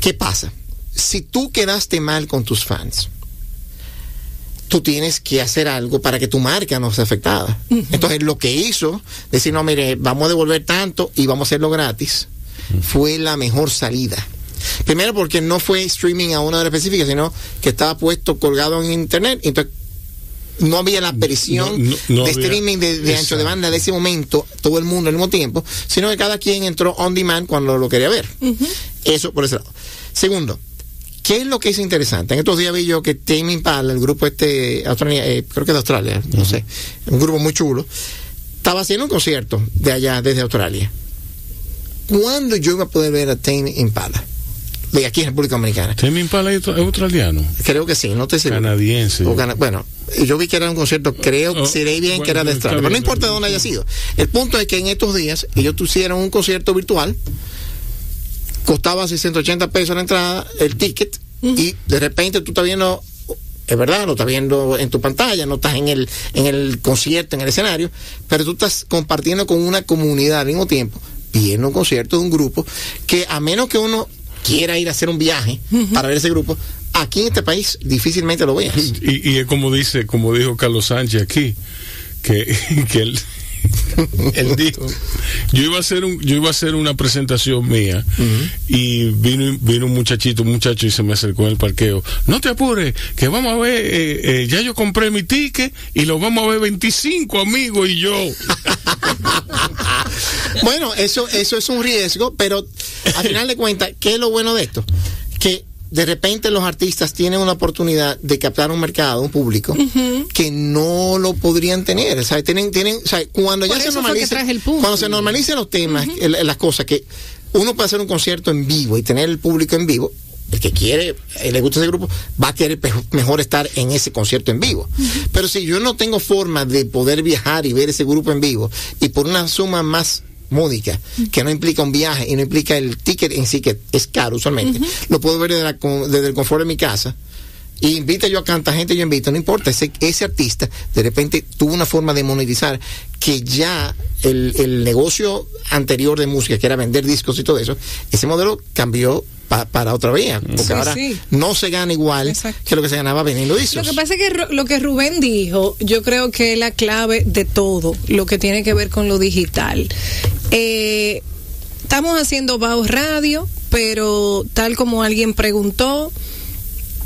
¿Qué pasa? Si tú quedaste mal con tus fans, tú tienes que hacer algo para que tu marca no sea afectada. Entonces, lo que hizo, decir, no, mire, vamos a devolver tanto y vamos a hacerlo gratis, fue la mejor salida. Primero porque no fue streaming a una hora específica, sino que estaba puesto colgado en internet. Entonces, no había la presión No, no, no de había- streaming de, de ancho de banda de ese momento, todo el mundo al mismo tiempo, sino que cada quien entró on demand cuando lo quería ver. Eso por ese lado. Segundo, ¿qué es lo que es interesante? En estos días vi yo que Tame Impala, el grupo este, Australia, eh, creo que de Australia, no sé, un grupo muy chulo, estaba haciendo un concierto de allá, desde Australia. ¿Cuándo yo iba a poder ver a Tame Impala? De aquí en República Dominicana. Tame Impala es australiano. Creo que sí, no te sé. Canadiense. bueno, yo vi que era un concierto, creo que Oh, bien bueno, que era de Australia, pero no importa de dónde haya sido. El punto es que en estos días ellos hicieron un concierto virtual, costaba 680 pesos la entrada, el ticket, y de repente tú estás viendo, es verdad, lo estás viendo en tu pantalla, no estás en el, en el concierto, en el escenario, pero tú estás compartiendo con una comunidad al mismo tiempo, viendo un concierto de un grupo que a menos que uno quiera ir a hacer un viaje para ver ese grupo, aquí en este país difícilmente lo veas. Y, y es como dice, como dijo Carlos Sánchez aquí, que, que él, él dijo, yo iba a hacer un, yo iba a hacer una presentación mía y vino, vino un muchachito, un muchacho y se me acercó en el parqueo. No te apures, que vamos a ver, eh, eh, ya yo compré mi ticket y lo vamos a ver 25 amigos y yo. Bueno, eso, eso es un riesgo, pero al final de cuentas, ¿qué es lo bueno de esto? De repente los artistas tienen una oportunidad de captar un mercado, un público, que no lo podrían tener. O sea, tienen, tienen, o sea, cuando Por ya se normalice, el cuando se normalicen los temas, el- las cosas que uno puede hacer un concierto en vivo y tener el público en vivo, el que quiere, eh, le gusta ese grupo, va a querer mejor estar en ese concierto en vivo. Pero si yo no tengo forma de poder viajar y ver ese grupo en vivo, y por una suma más módica, que no implica un viaje y no implica el ticket en sí, que es caro usualmente, lo puedo ver desde, la desde el confort de mi casa. Y invita yo a tanta gente, yo invito, no importa, ese, ese artista de repente tuvo una forma de monetizar que ya el, el negocio anterior de música, que era vender discos y todo eso, ese modelo cambió pa- para otra vía, porque Sí, ahora sí. no se gana igual que lo que se ganaba vendiendo Lo que pasa es que lo que Rubén dijo, yo creo que es la clave de todo lo que tiene que ver con lo digital. Eh, estamos haciendo Bao Radio, pero tal como alguien preguntó,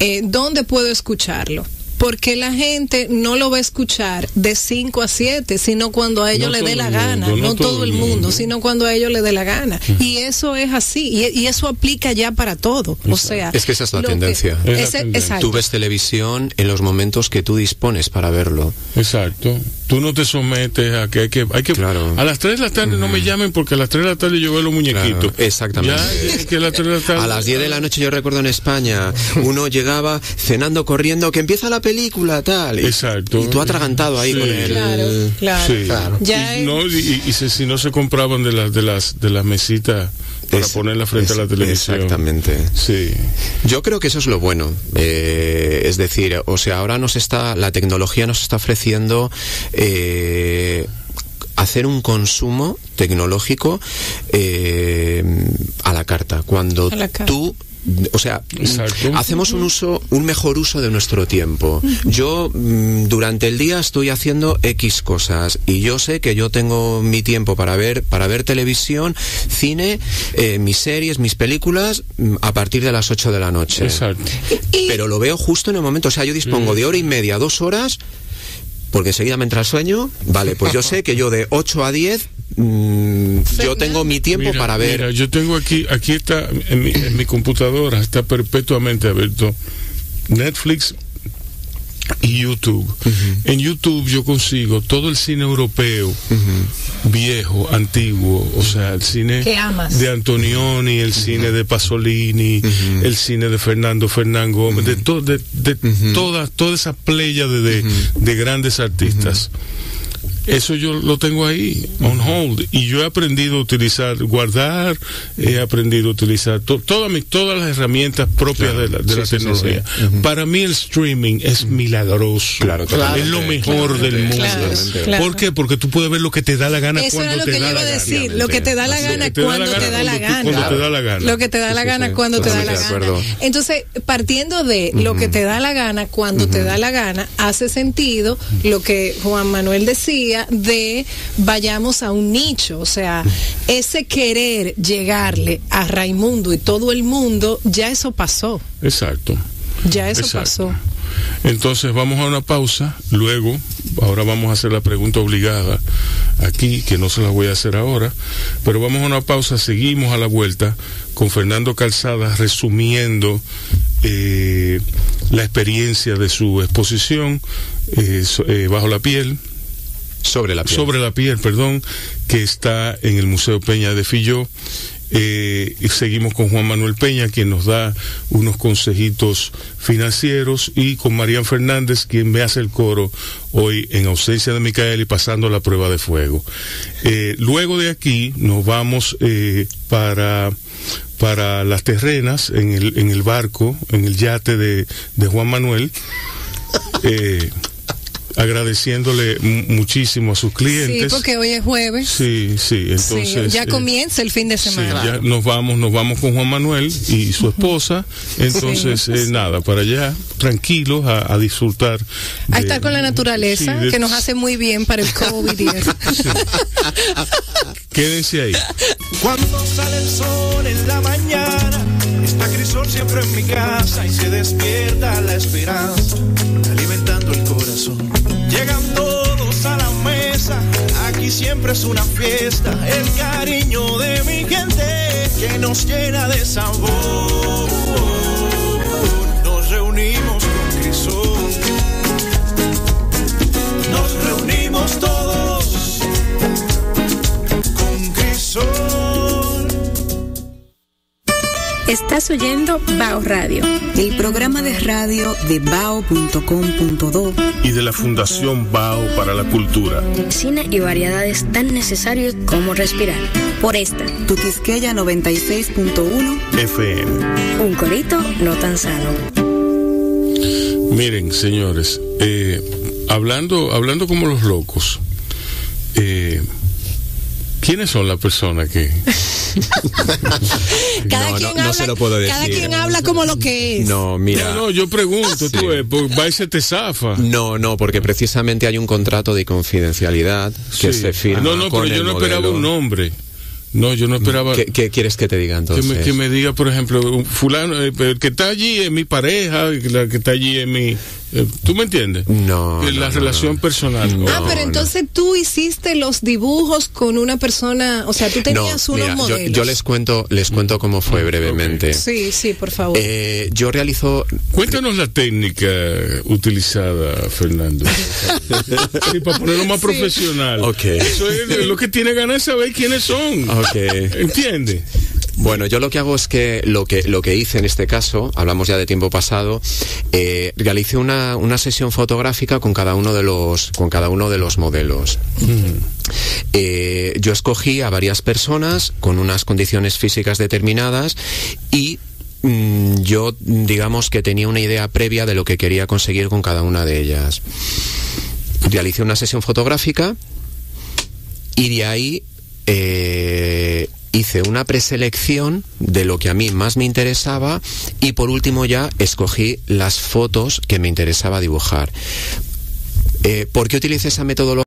eh, ¿dónde puedo escucharlo? Porque la gente no lo va a escuchar de 5 a 7, sino cuando a ellos No le dé la mundo, gana. no No, todo todo el mundo, mundo. sino cuando a ellos le dé la gana. Y eso es así. Y, y eso aplica ya para todo. O sea, Es que esa es la que- tendencia. ese- exacto. Tú ves televisión en los momentos que tú dispones para verlo. Exacto. Tú no te sometes a que hay que, hay que a las 3 de la tarde no me llamen porque a las 3 de la tarde yo veo los muñequitos. Claro, exactamente. Ya, es que a las 3 de la tarde. A las 10 de la noche yo recuerdo en España, uno llegaba cenando, corriendo, que empieza la película, tal. Y, Exacto. Y tú atragantado ahí Sí. con el... Claro, claro. Sí. Ya y, es- no, y, y si, si no se compraban de las de las de las mesitas para ponerla frente a la televisión. Exactamente. Sí. Yo creo que eso es lo bueno. Eh, es decir, o sea, ahora nos está, la tecnología nos está ofreciendo eh, hacer un consumo tecnológico eh, a la carta. Cuando A la carta. tú o sea, hacemos un uso, un mejor uso de nuestro tiempo. Yo mm, durante el día estoy haciendo X cosas y yo sé que yo tengo mi tiempo para ver, para ver televisión, cine, eh, mis series, mis películas mm, a partir de las 8 de la noche. Exacto. Pero lo veo justo en el momento, o sea, yo dispongo de hora y media, dos horas, porque enseguida me entra el sueño. Vale, pues yo sé que yo de 8 a 10 mm, yo tengo mi tiempo Mira, para ver. Mira, yo tengo aquí, aquí está, en mi, en mi computadora, está perpetuamente abierto Netflix y YouTube. En YouTube yo consigo todo el cine europeo, viejo, antiguo, o sea, el cine Que amas. de Antonioni, el cine de Pasolini, el cine de Fernando Fernán Gómez, de, to- de, de toda, toda esa playa de, de, de grandes artistas. Eso yo lo tengo ahí, on hold. Y yo he aprendido a utilizar, guardar, he aprendido a utilizar to- todas mis- todas las herramientas propias de la, de Sí, la sí, tecnología. sí. Para mí el streaming es milagroso. Claro, es lo mejor Claro, del mundo. claro, claro. ¿Por qué? Porque tú puedes ver lo que te da la gana Eso cuando era lo te que da yo iba la a gana. decir, lo que te da la gana lo que te da la cuando te da la gana. cuando te da la gana. Lo que te da la gana cuando te da la gana. Entonces, partiendo de lo que te da la gana cuando te da la gana, hace sentido lo que Juan Manuel decía de vayamos a un nicho, o sea, ese querer llegarle a Raimundo y todo el mundo, ya eso pasó, Exacto. ya eso Exacto. pasó. Entonces vamos a una pausa, luego, ahora vamos a hacer la pregunta obligada aquí, que no se la voy a hacer ahora, pero vamos a una pausa, seguimos a la vuelta con Fernando Calzada resumiendo eh, la experiencia de su exposición eh, eh, bajo la piel, Sobre la piel. sobre la piel, perdón, que está en el Museo Peña de Filló. Eh, y seguimos con Juan Manuel Peña, quien nos da unos consejitos financieros, y con María Fernández, quien me hace el coro hoy en ausencia de Micael y pasando la prueba de fuego. Eh, luego de aquí nos vamos eh, para para las terrenas en el, en el barco, en el yate de, de Juan Manuel. Agradeciéndole muchísimo a sus clientes. Sí, porque hoy es jueves. Sí, sí, entonces. ya eh, comienza el fin de semana. Sí, ya nos vamos, nos vamos con Juan Manuel y su esposa. Entonces, eh, nada, para allá, tranquilos, a, disfrutar. a estar con la naturaleza, que nos hace muy bien para el COVID. Quédense ahí. Cuando sale el sol en la mañana, está Crisol siempre en mi casa y se despierta la esperanza, Llegan todos a la mesa, aquí siempre es una fiesta. El cariño de mi gente que nos llena de sabor. Nos reunimos Estás oyendo Bao Radio, el programa de radio de bao.com.do y de la Fundación Bao para la Cultura. Cine y variedades tan necesarios como respirar. Por esta, tu Quisqueya 96.1 FM. Un corito no tan sano. Miren, señores, eh, hablando, hablando como los locos, eh, ¿quiénes son las personas que... cada no, quien, habla, se lo puedo decir. cada quien habla como lo que es. No, mira. No, yo pregunto, tú, eh, pues, va y se te zafa. No, no, porque precisamente hay un contrato de confidencialidad que se firma. No, no, pero yo no esperaba un nombre. No, yo no esperaba. ¿Qué, quieres que te diga entonces? Que me, diga, por ejemplo, un fulano, eh, el que está allí es mi pareja, la que está allí es mi. Eh, ¿Tú me entiendes? No. la relación personal. ah, pero entonces tú hiciste los dibujos con una persona, o sea, tú tenías unos modelos. Yo, les cuento, les cuento cómo fue brevemente. Sí, sí, por favor. Eh, yo realizo. Cuéntanos la técnica utilizada, Fernando. sí, para ponerlo más profesional. Ok. Eso es lo que tiene ganas de saber quiénes son. Ok. ¿Entiendes? Bueno, yo lo que hago es que lo que lo que hice en este caso, hablamos ya de tiempo pasado, eh, realicé una, una, sesión fotográfica con cada uno de los con cada uno de los modelos. Eh, yo escogí a varias personas con unas condiciones físicas determinadas y mm, yo digamos que tenía una idea previa de lo que quería conseguir con cada una de ellas. Realicé una sesión fotográfica y de ahí eh, hice una preselección de lo que a mí más me interesaba y por último ya escogí las fotos que me interesaba dibujar. Eh, ¿Por qué utilicé esa metodología?